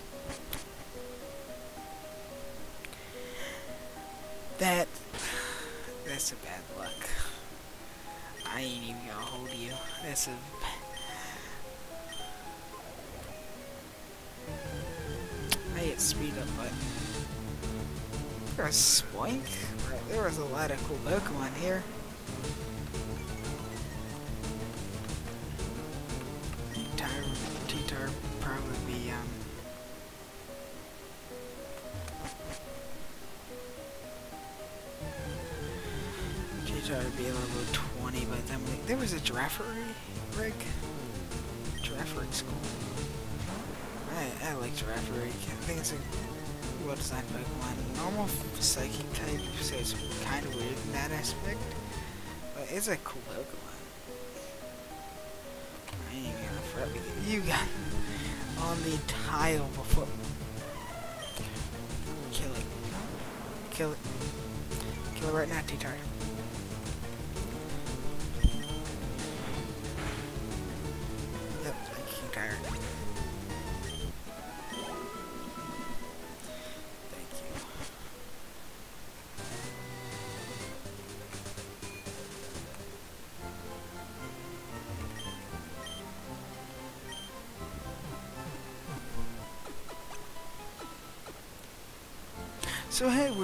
Speaker 1: That that's a bad luck. I ain't even gonna hold you. That's a I hit speed up button. There's Spoink. Right, there was a lot of cool Pokemon here. Girafarig? Giraffery. I, I like Giraffery. I think it's a well designed Pokemon. Normal psychic type, so it's kind of weird in that aspect. But it's a cool Pokemon. I ain't gonna you. You got on the tile before. Kill it. Kill it. Kill it right now, T-Tar.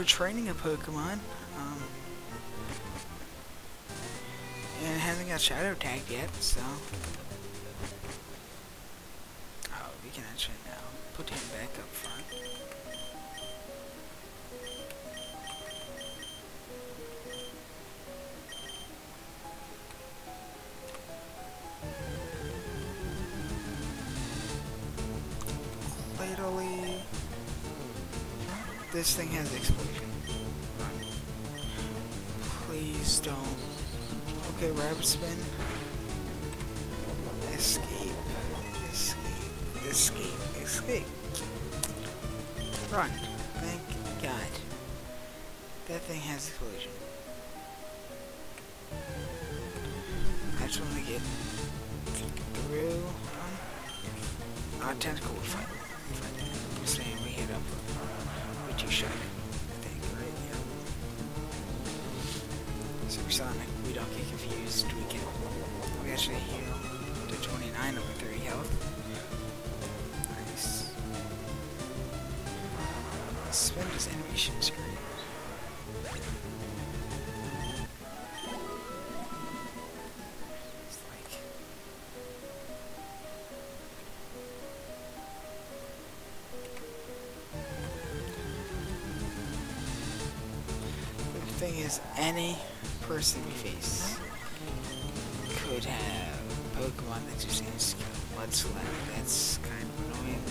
Speaker 1: we're training a Pokemon. Um, and it hasn't got shadow tagged yet, so... any person we face could have Pokemon that just ain't skill. Let's that's kind of annoying.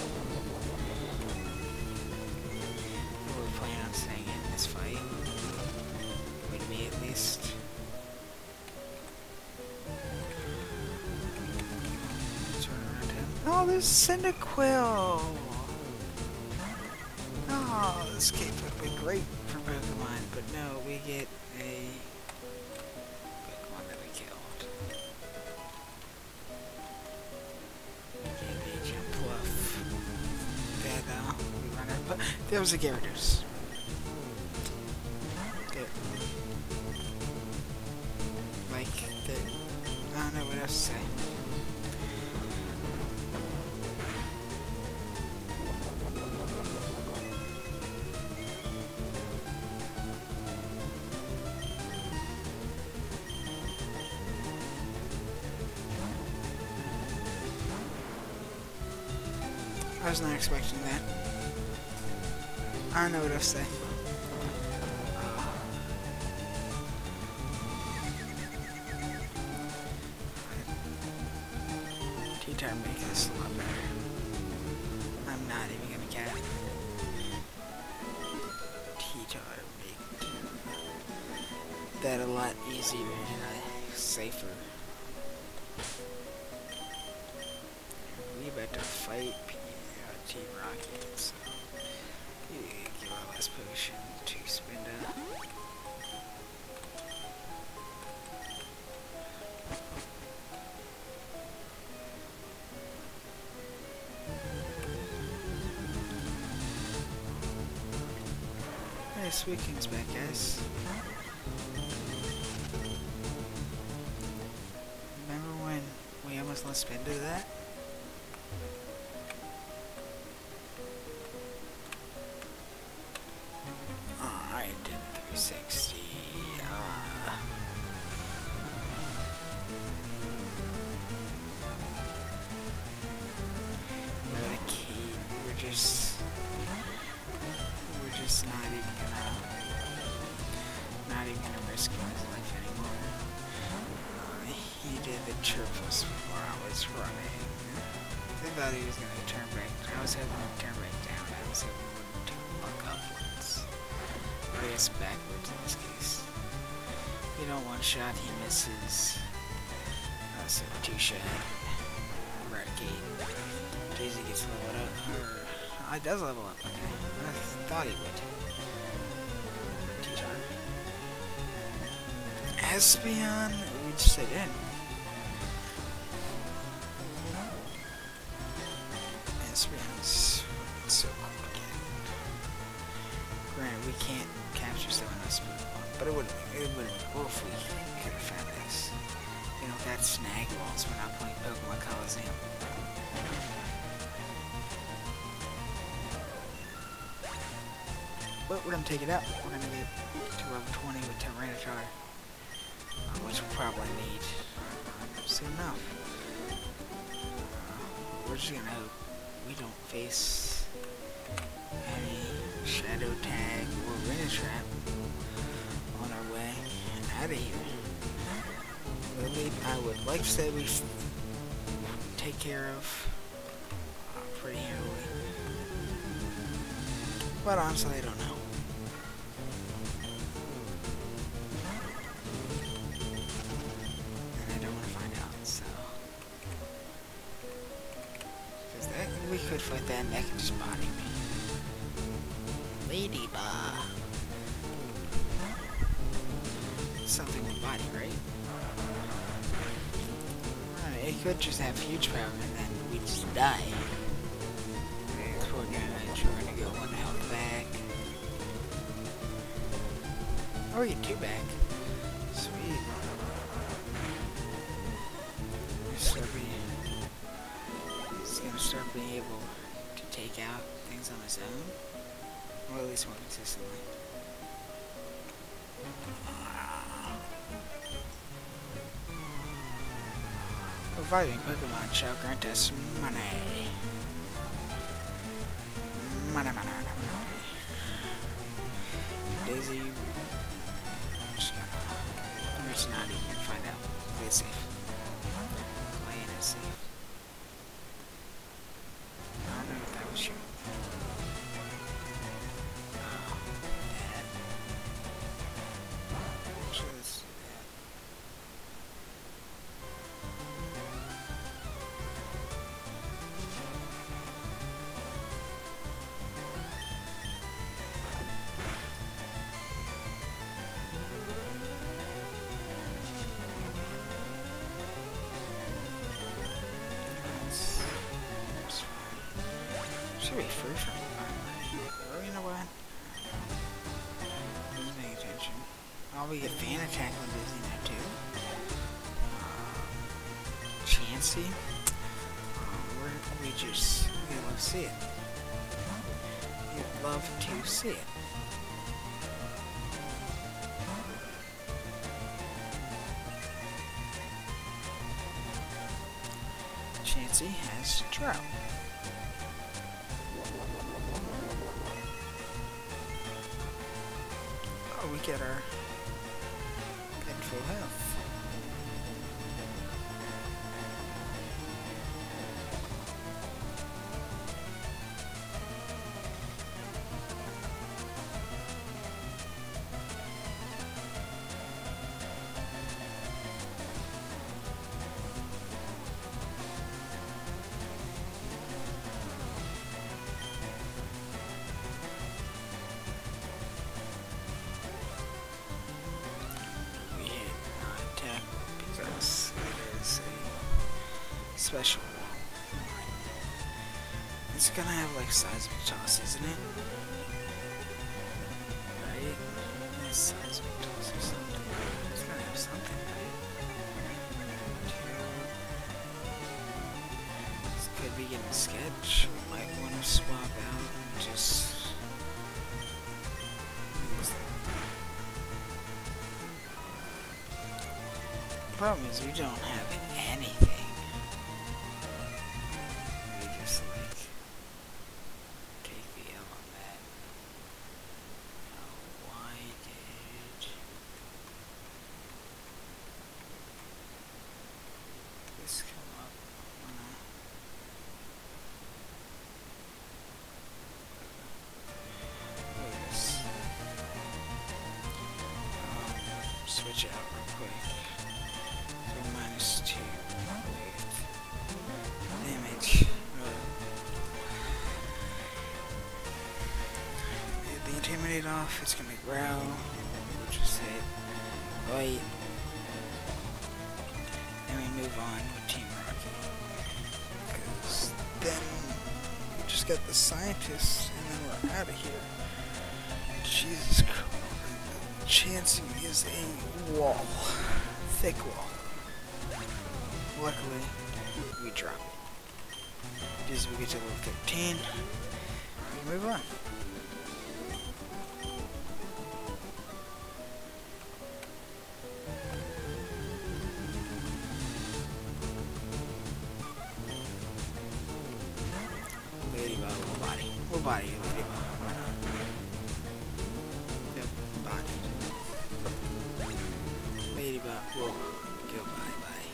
Speaker 1: We're planning on staying in this fight. with me at least. Turn around him. Oh, there's Cyndaquil! Oh, this cave great for Breath of the but no, we get a Pokemon that we killed. Get jump off. Bad though. We run up. There was a Gyarados. Good. Like, the, I don't know what else to say. Say. Yes, Wiccan's back, guys. Remember when we almost lost Spin do that? Espeon, we eh, just sit in. Espeon's so complicated. Granted, we can't capture someone else, but it would it would have been cool if we could have found this. You know, that snag walls when I'm playing Pokemon Colosseum. But we're gonna take it out? shadow tag or red trap on our way out of here. Really, I would like to say we take care of uh, pretty heavily. But honestly, I don't Oh, you two back. Sweet. Start being, gonna start being able to take out things on his own. Or at least more consistently. Reviving Pokemon shall grant us money. legacy. grow. special. It's gonna have like seismic toss, isn't it? off. It's gonna be we'll just it. Light. Then we move on with Team Rocket. Because then we just got the scientists and then we're out of here. Jesus Christ. Chansey is a wall. Thick wall. Luckily, we drop it. We get to level 13, we move on. Body. Body. Yep, whoa. Go bye bye.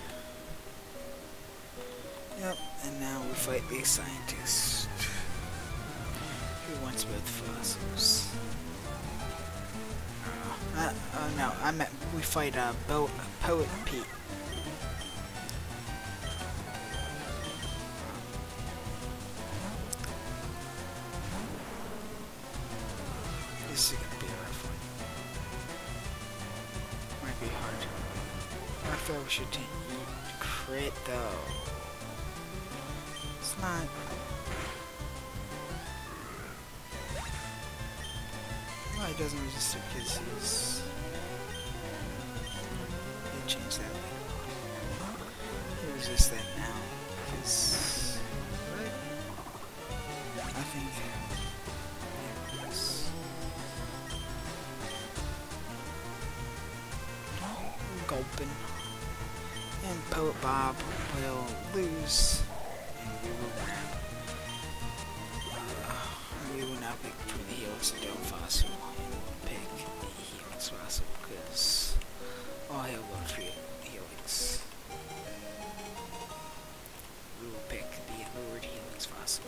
Speaker 1: Yep, and now we fight the scientist. Who wants both fossils? Uh, uh, oh no, I meant we fight uh, Bo Poet Pete. Bob will lose. And we will grab. Uh, we will now pick for the Helix and Dome Fossil. We'll pick the Helix Fossil because all hail goes for Helix. We will pick the Lord Helix Fossil.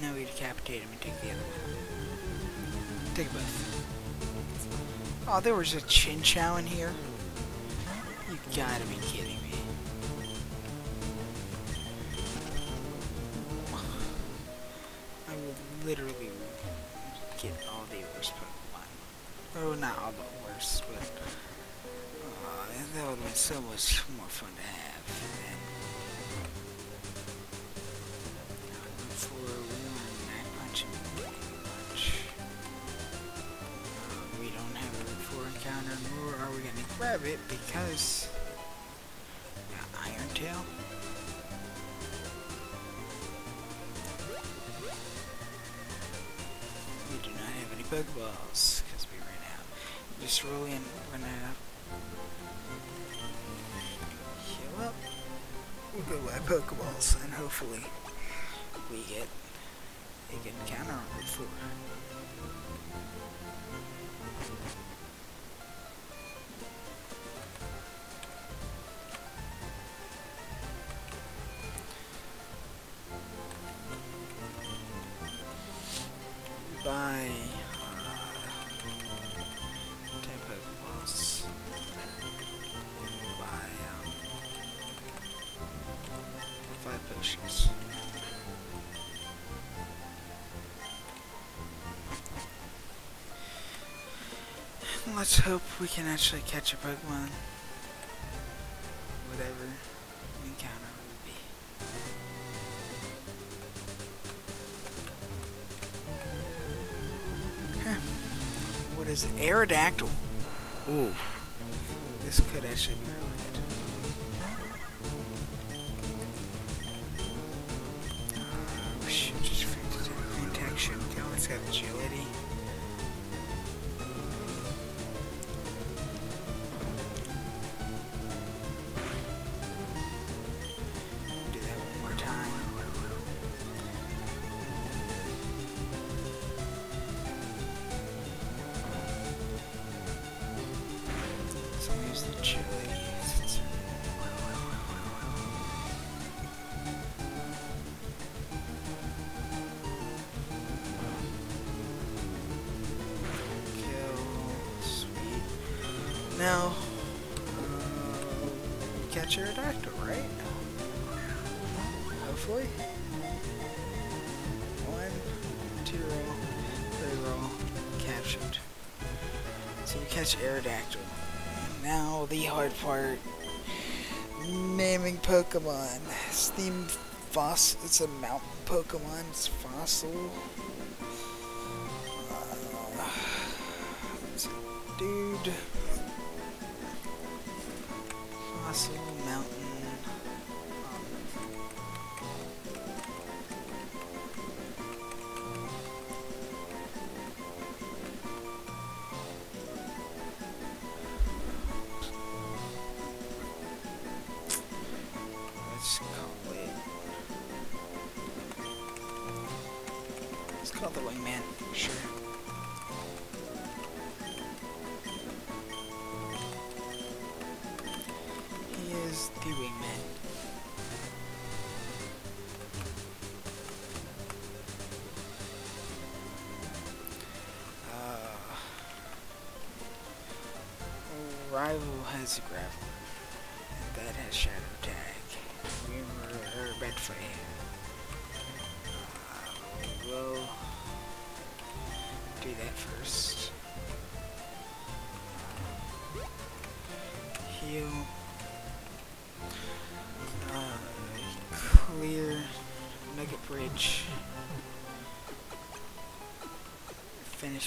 Speaker 1: Now we decapitate him and take the other one. Take both. Oh, there was a Chinchou in here. You gotta be kidding Pokeballs and hopefully we get a good encounter on 4. Hope we can actually catch a Pokemon. Whatever the encounter would be. What is? Aerodactyl. Ooh. This could actually be catch Aerodactyl. Now the hard part. Naming Pokemon. Steam Foss. It's a mountain Pokemon. It's fossil. Uh, dude.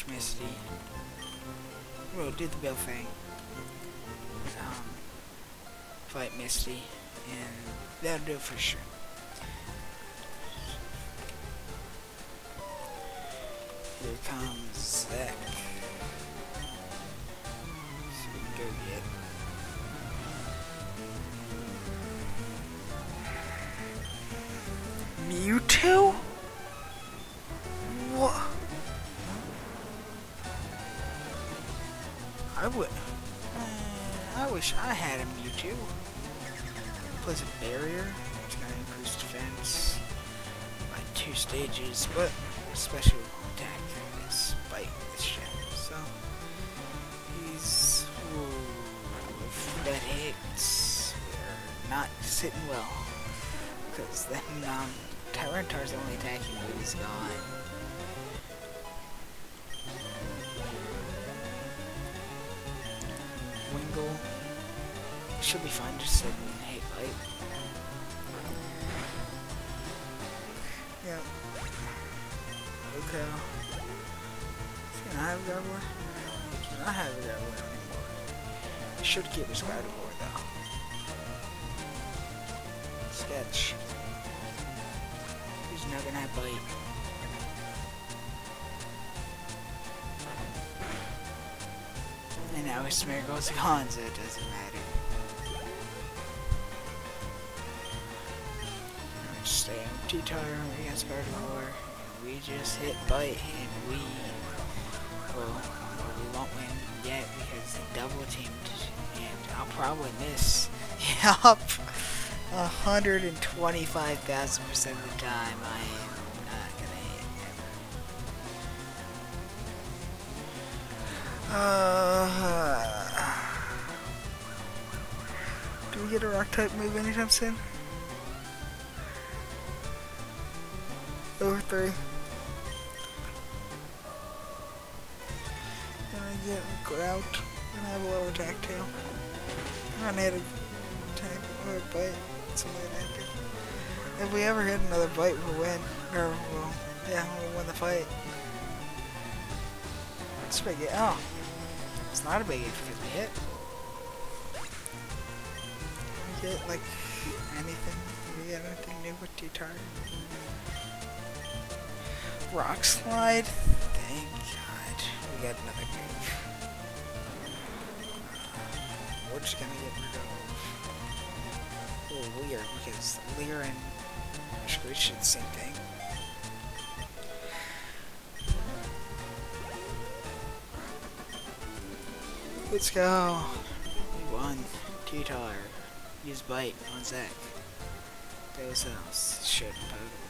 Speaker 1: Misty. We'll do the Bill thing. Um, fight Misty, and that'll do it for sure. Should be fine, just sitting hate bite. Yeah. Okay. Can I have Gardevoir? Can I have Gardevoir anymore? I should keep his Gardevoir though. Sketch. He's not gonna have bite. And now his Smeargle's gone, so it doesn't matter. Against Gardevoir. And we just hit bite and we well, well we won't win yet because double teamed and I'll probably miss. Yup. 125,000 percent of the time I am not gonna hit ever. Uh, do we get a rock type move anytime soon? Over three. Gonna get grout. Gonna have a low attack tail. Gonna hit a attack or a bite. Something that. If we ever hit another bite, we'll win. Or we'll, yeah, we'll win the fight. It's a big hit. Oh, it's not a big hit because we hit. We get like anything. We get anything new with T-Tar. Rock slide. Thank God. We got another move. Uh, we're just gonna get rid of oh, Leer because Leer and Screech are the same thing. Let's go. One. T-Tar. Use bite on Zack. Those else should Pokemon.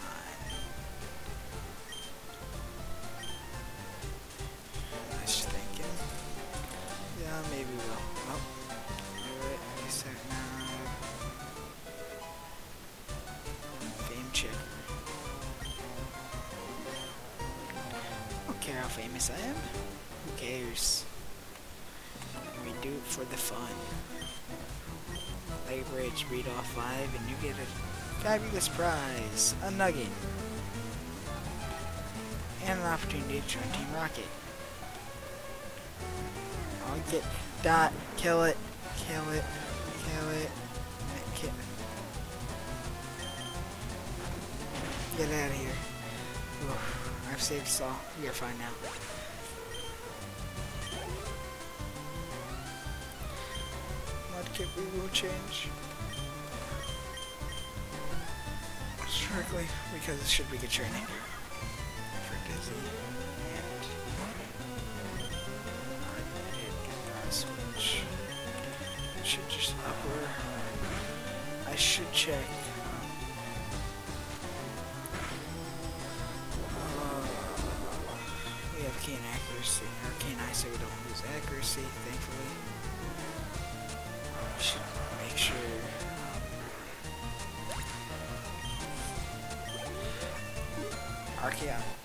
Speaker 1: Dot, kill it, kill it, kill it, kill it. Get out of here. Oof, I've saved. We are fine now. Mudkip we will change. Strictly because it should be training. For Dizzy switch. Should just upper. I should check. Uh, we have keen accuracy, keen eye, so we don't lose accuracy, thankfully. We should make sure. Um,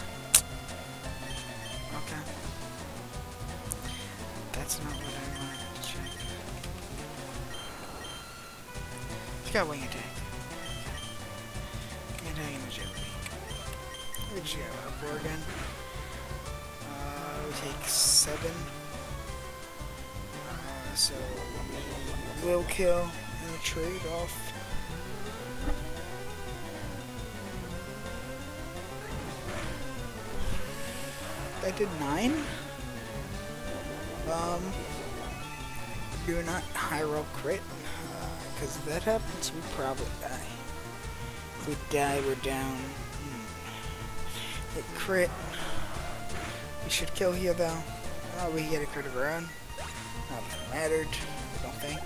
Speaker 1: It's got wing attack. Wing attack and agility. We just got up four again. Uh, we take seven. Uh, so we will kill and trade off. That did nine. Um, do not high roll crit, because if that happens, uh, we probably die. We die, we're down. Hmm. It crit. We should kill here, though. Oh, we get a crit of our own. Not that mattered, I don't think.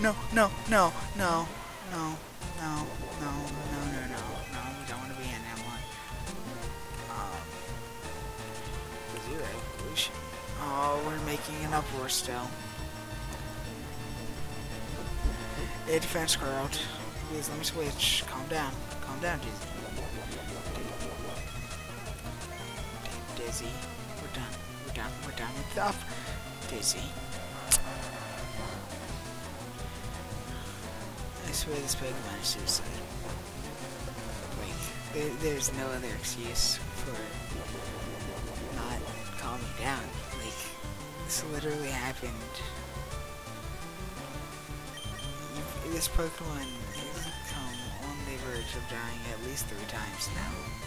Speaker 1: No, no, no, no, no, no, no. Oh, we're making an uproar still. A defense crowd. Please let me switch. Calm down. Calm down, Dizzy. Dizzy. We're done. We're done. We're done with the up. Dizzy. I swear this Pokemon is suicide. There's no other excuse for not calming down. This literally happened. This Pokemon has come on the verge of dying at least three times now.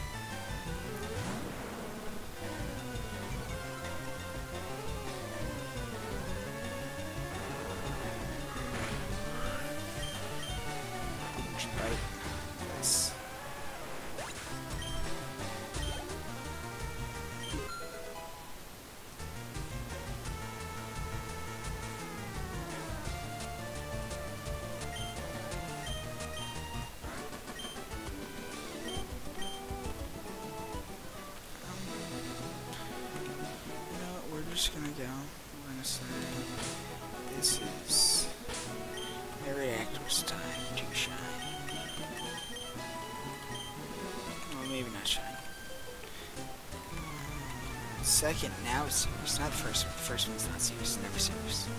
Speaker 1: First. One's not serious. Never serious.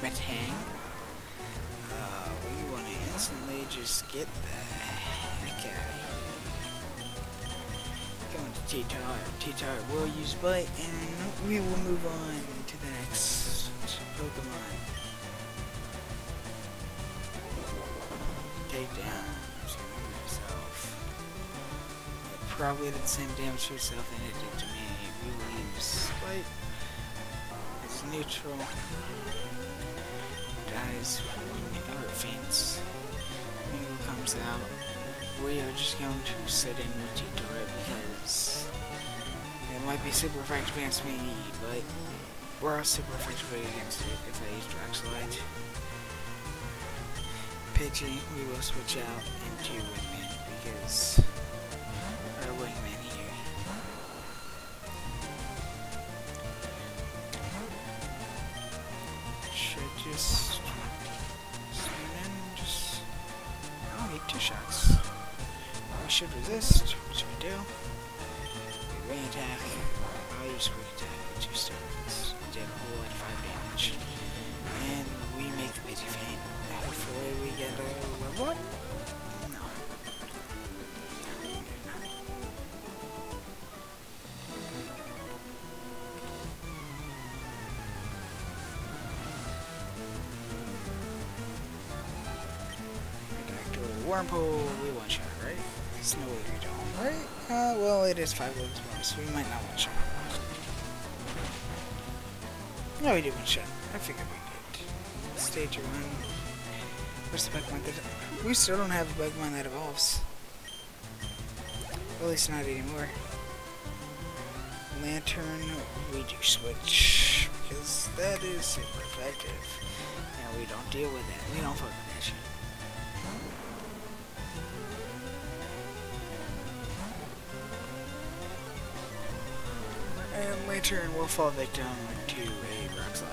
Speaker 1: Metang. Uh, we want to instantly just get the heck out of here. Going to T-Tar. T-Tar will use Bite, and we will move on to the next Pokemon. Take down. probably did the same damage to yourself than it neutral. Dies it faints. Mingle comes out we are just going to sit in with T-Turret because it might be super effective against me, but we're all super effective against it if I use Slide. Pidgey, we will switch out into Wingman because we did one shot. I figured we did. Stage one. Where's the Pokemon that... We still don't have a Pokemon that evolves. At least not anymore. Lanturn, we do switch. Because that is super effective. And we don't deal with that. We don't fuck with that shit. And Lanturn will fall victim to rock.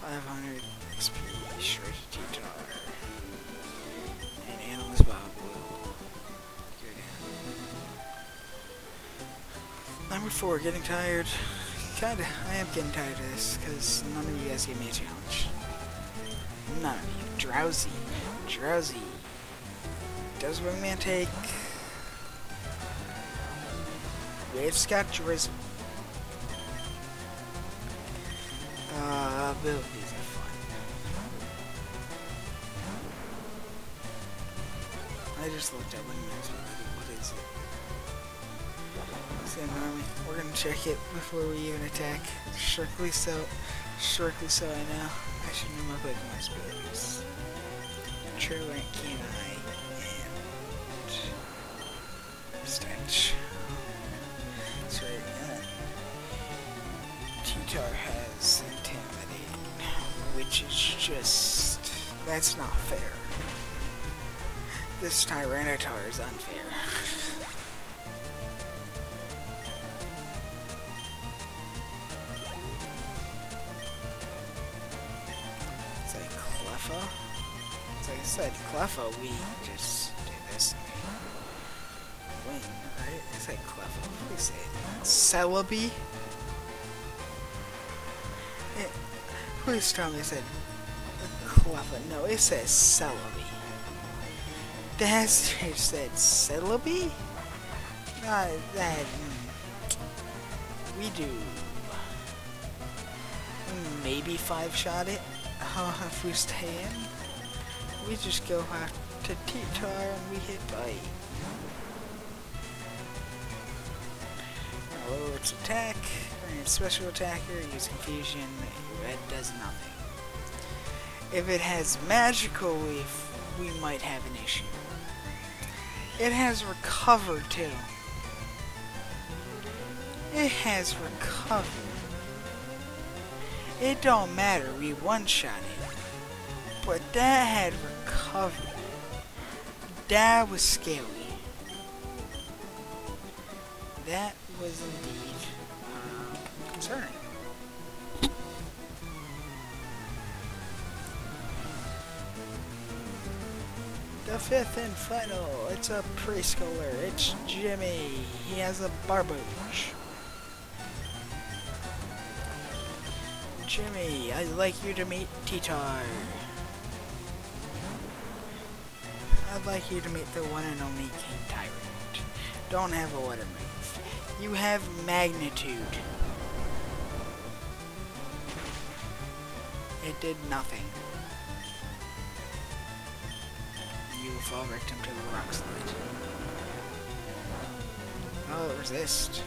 Speaker 1: Five hundred XP shredded T-Tar. And Analyst Bob will go. Number four, getting tired. Kinda, I am getting tired of this, because none of you guys gave me a challenge. None of you. Drowsy. Drowsy. Does Wingman take... Wave Drizzle. Uh, abilities are fun. I just looked at Wingman's ability. What is it? Say normally, we're gonna check it before we even attack. Strictly so, strictly so I know. I should know my Pokemon's abilities. True Kenai and which is just... that's not fair. This Tyranitar is unfair. It's like Cleffa. Like I said, Cleffa, we just do this and win, right? It's like Cleffa. What we say? Celebi? Me it said Cleffa. No, it says Celebi. That's it said Celebi? Uh, that, mm, we do maybe five shot it uh, if we stay in. We just go after T-Tar and we hit bite. Lower its attack, special attacker, use confusion, red does nothing. If it has magical leaf, we might have an issue. It has recover too. It has recover. It don't matter, we one-shot it. But that had recovered. That was scary. That was indeed The fifth and final, it's a preschooler, it's Jimmy. He has a Barboach. Jimmy, I'd like you to meet T-Tar. I'd like you to meet the one and only King Tyrant. Don't have a water move. You have magnitude. It did nothing. You fall victim to the rock slide. Oh, resist.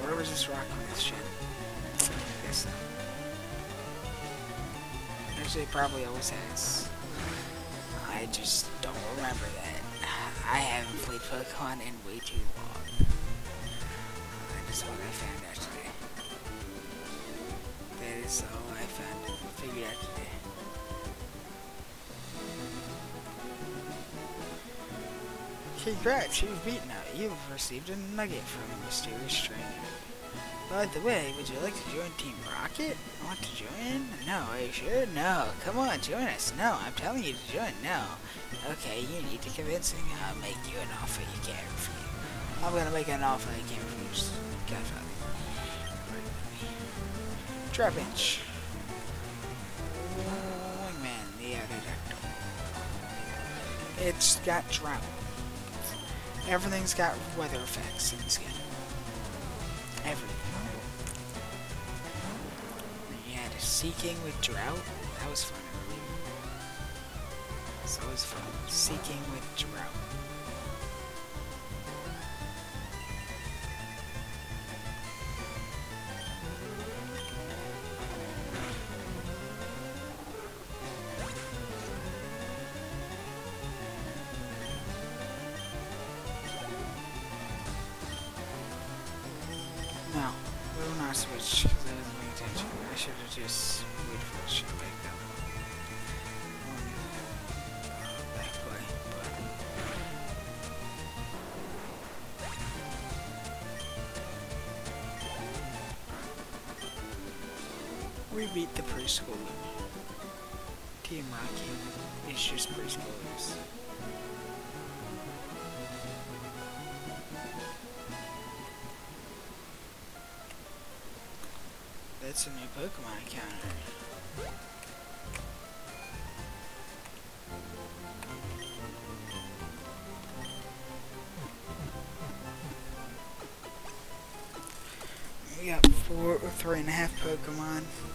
Speaker 1: Where was this rock on this shit? Yes. Actually, it probably always has. I just don't remember that. I haven't played Pokemon in way too long. That is what I found out. That is all I found figured out today. Congrats, you've beaten out. You've received a nugget from a mysterious stranger. By the way, would you like to join Team Rocket? Want to join? No, are you sure? No. Come on, join us. No, I'm telling you to join. No. Okay, you need to convince me. I'll make you an offer you can't refuse. I'm gonna make an offer you can't refuse. Godfather. Trapinch. The Aerodactyl. It's got drought. Everything's got weather effects in this game. Everything. You had a Seaking with Drought. That was fun earlier. It's always fun. Seaking with Drought. And a half Pokemon.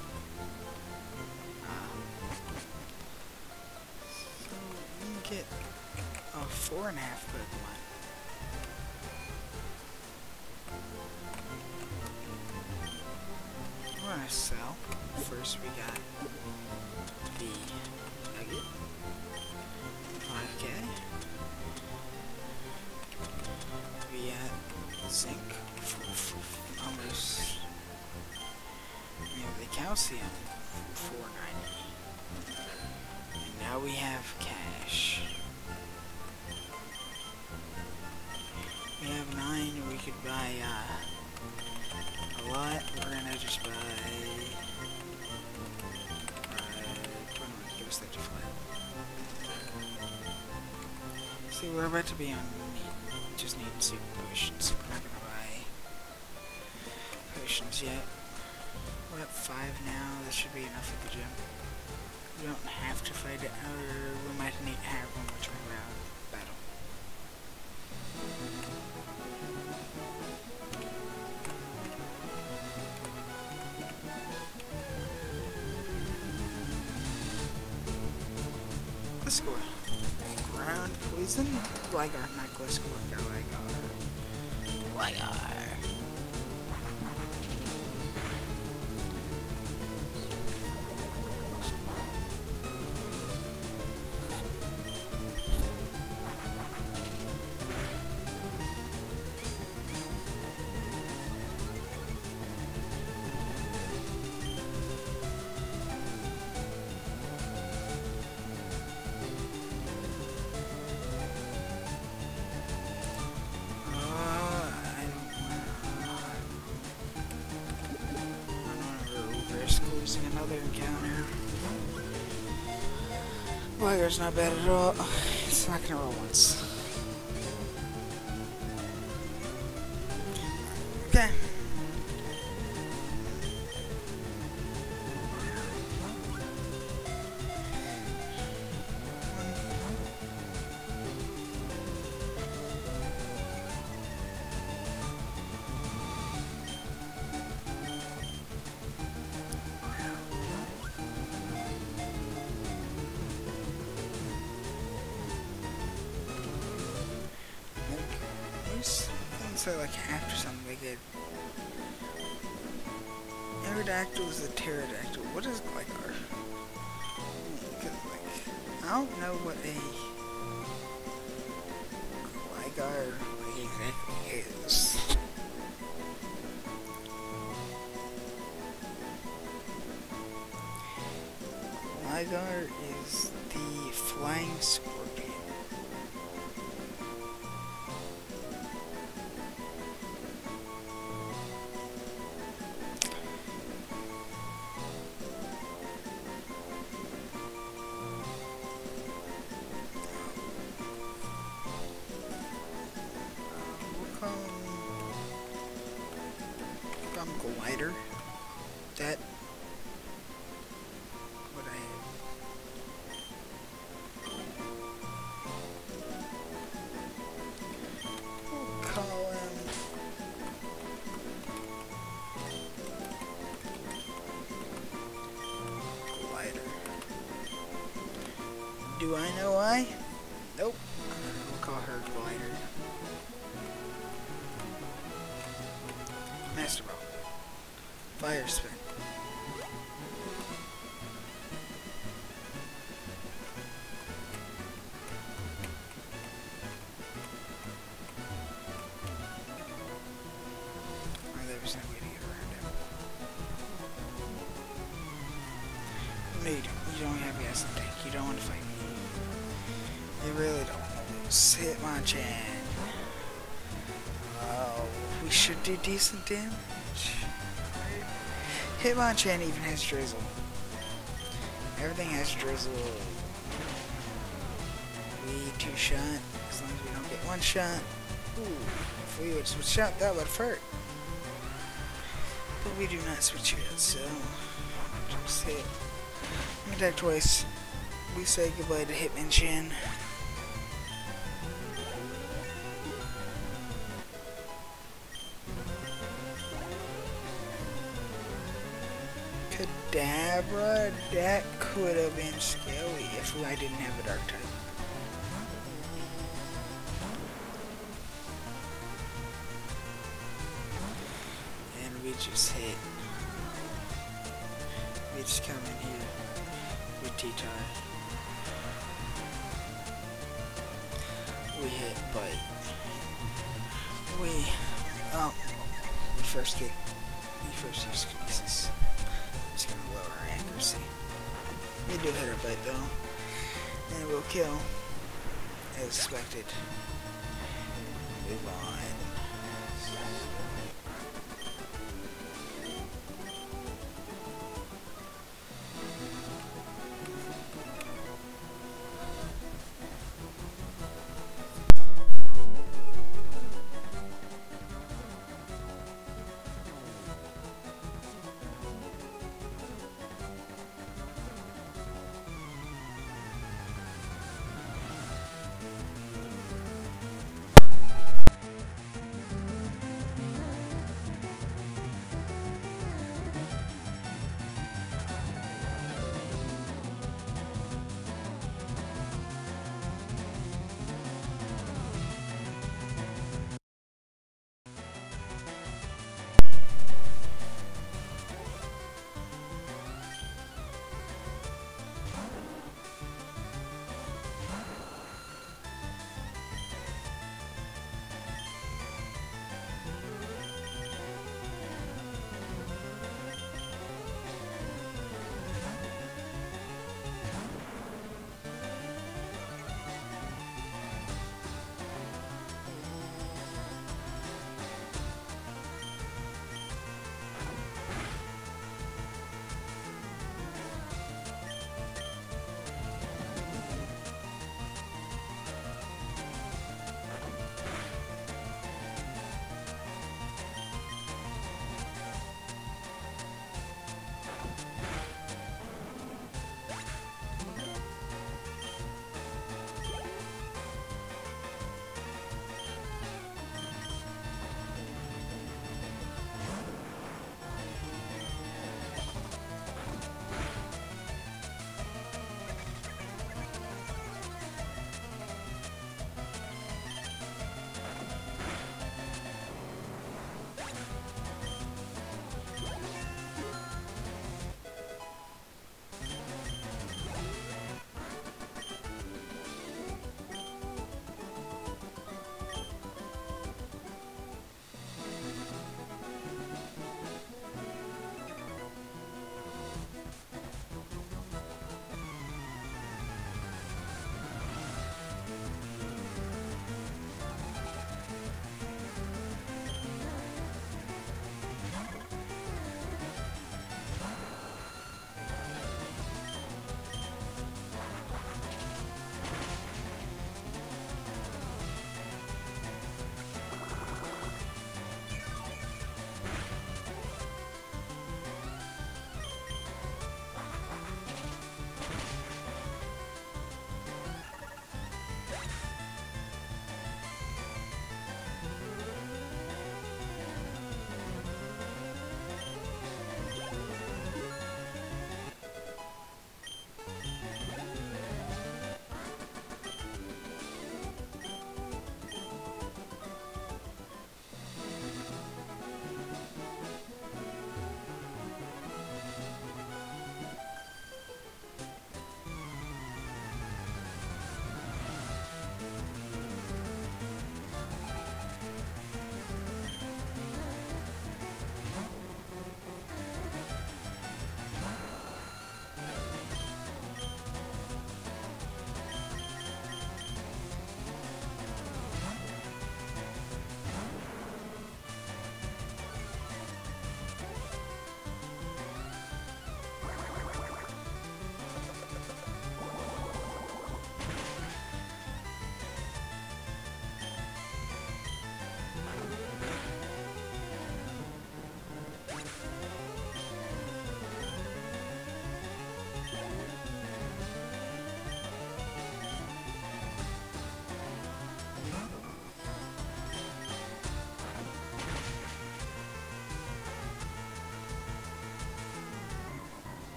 Speaker 1: We're about to be on need, just need super potions. We're not gonna buy potions yet. We're at five now. That should be enough at the gym. We don't have to fight it, or we might need to have one more turn round battle. Gliscor. Ground poison? Gligar, not Gliscor. Gligar. Gligar. Gligar's not bad at all. It's not gonna roll once. Do decent damage. Hitmonchan even has Drizzle. Everything has Drizzle. We two shot. As long as we don't get one shot. Ooh, if we would switch out, that would hurt. But we do not switch out, so just hit. Attack twice. We say goodbye to Hitmonchan. Kadabra, that could have been scary if I didn't have a dark type. And we just hit. We just come in here with T-Tar. We hit bite. We, oh, we first get, we first use do hit our bite though. And we'll kill. As expected.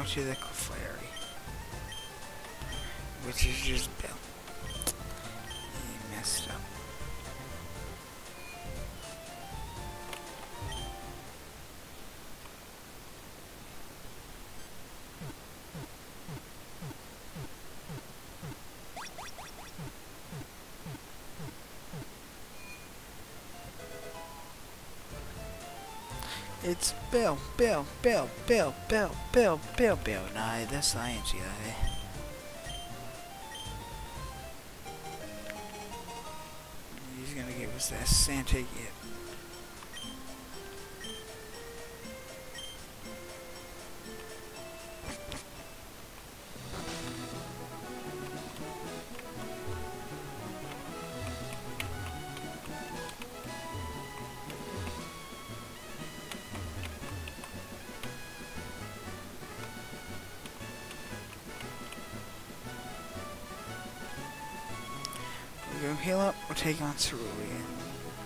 Speaker 1: To the Clefairy. Which is just Bill. He messed up. It's Bill, Bill, Bill, Bill, Bill, Bill, Bill, Bill. Nej, det sa inte jag. He's gonna give us that Santa gift. Cerulean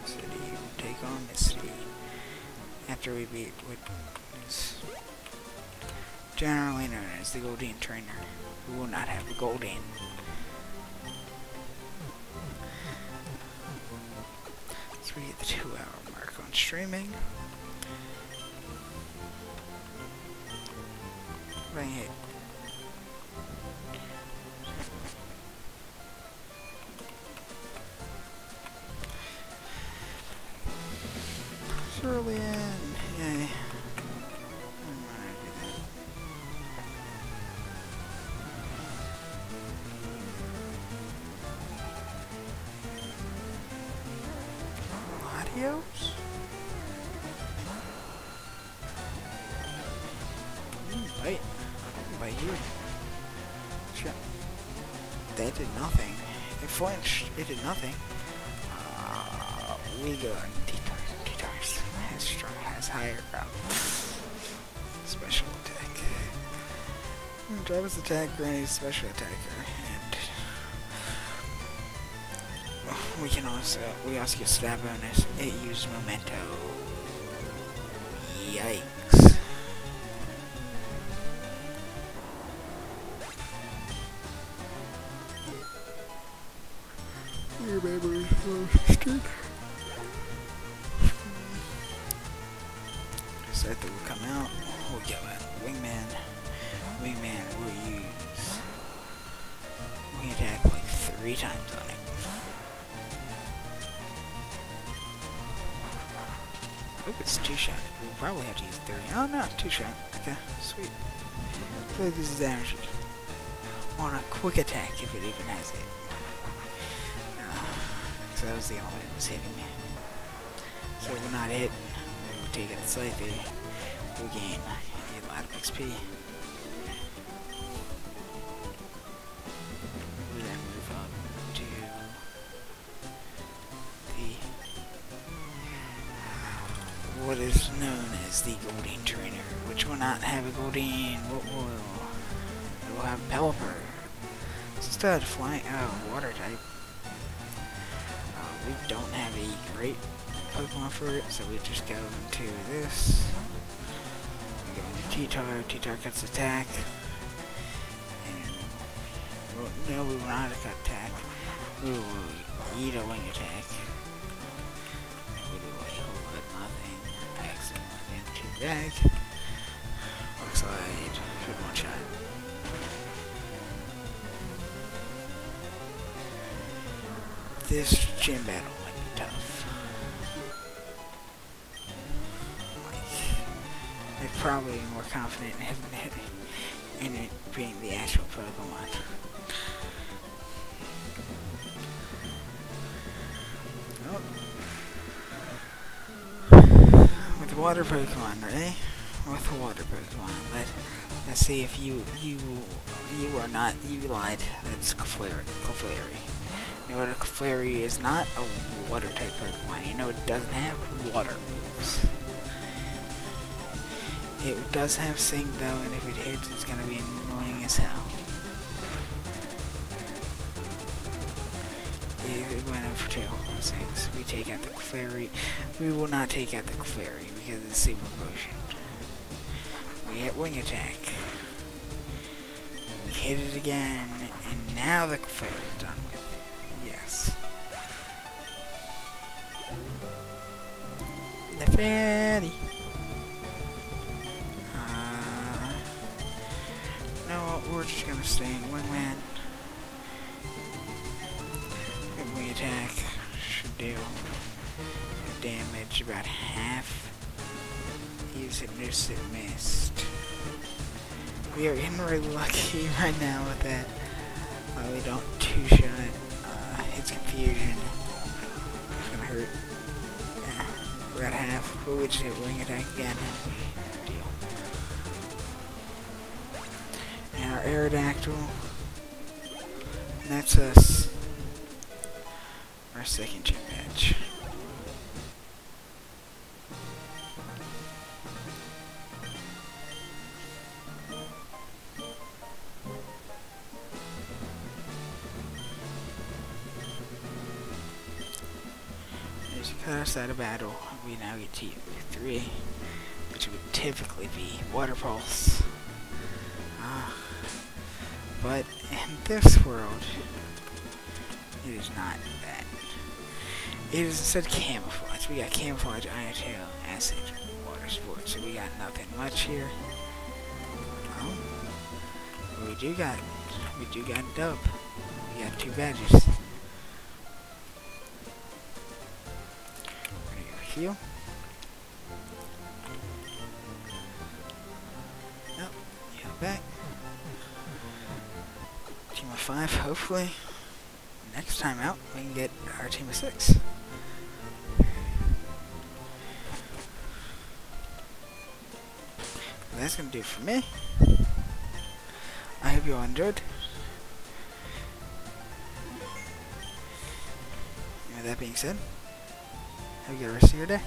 Speaker 1: City, we'll take on Misty. After we beat is generally known as the Goldeen Trainer, who will not have Goldeen. So we hit the two hour mark on streaming. Nothing. Uh, we go on T-Tars. T-Tars has strong, has higher um, special attack. Hmm, Jarvis attack, Granny's special attacker, and we can also we also get stab bonus. It uses memento. Was the that was hitting me. So we're not hit. We're taking it slightly. We gain a lot of XP. We then move up to the what is known as the Goldeen Trainer, which will not have a Goldeen. What will it will have Pelipper. Instead, flying uh, water type. We don't have a great Pokemon for it, so we just go into this. We go into T-Tar, T-Tar cuts attack. And, well, no, we will not cut attack. We will eat a wing attack. We do a whole lot nothing. Accidentally into bag. Gym battle might be tough. Like, I'd probably more confident in, having it, in it being the actual Pokemon. Oh. With water Pokemon, ready? With the water Pokemon, let, let's see if you, you, you are not, you lied. That's Clefairy. Clefairy. Clefairy is not a water type Pokemon. You know it doesn't have water moves. It does have Sing though, and if it hits, it's gonna be annoying as hell. It went up for two six. We take out the Clefairy. We will not take out the Clefairy because it's super potion. We hit Wing Attack. We hit it again, and now the fight The fatty. Uh, no, we're just gonna stay in wingman. If we attack, should do damage about half. Use it, missed it, missed. We are getting really lucky right now with that. We don't two-shot. Uh, it's confusion. It's gonna hurt. We're half. We'll just hit wing attack again. And our Aerodactyl. And that's us. Our second gym match. You cut us out of battle, we now get to three, which would typically be Water Pulse. Ah, but in this world, it is not that. It is instead camouflage. We got camouflage, iron tail, acid, water sport. So we got nothing much here. We do got, we do got dub. We got two badges. Heal back. Team of five, hopefully. Next time out, we can get our team of six. That's gonna do for me. I hope you all enjoyed. And with that being said, have a good rest of your day.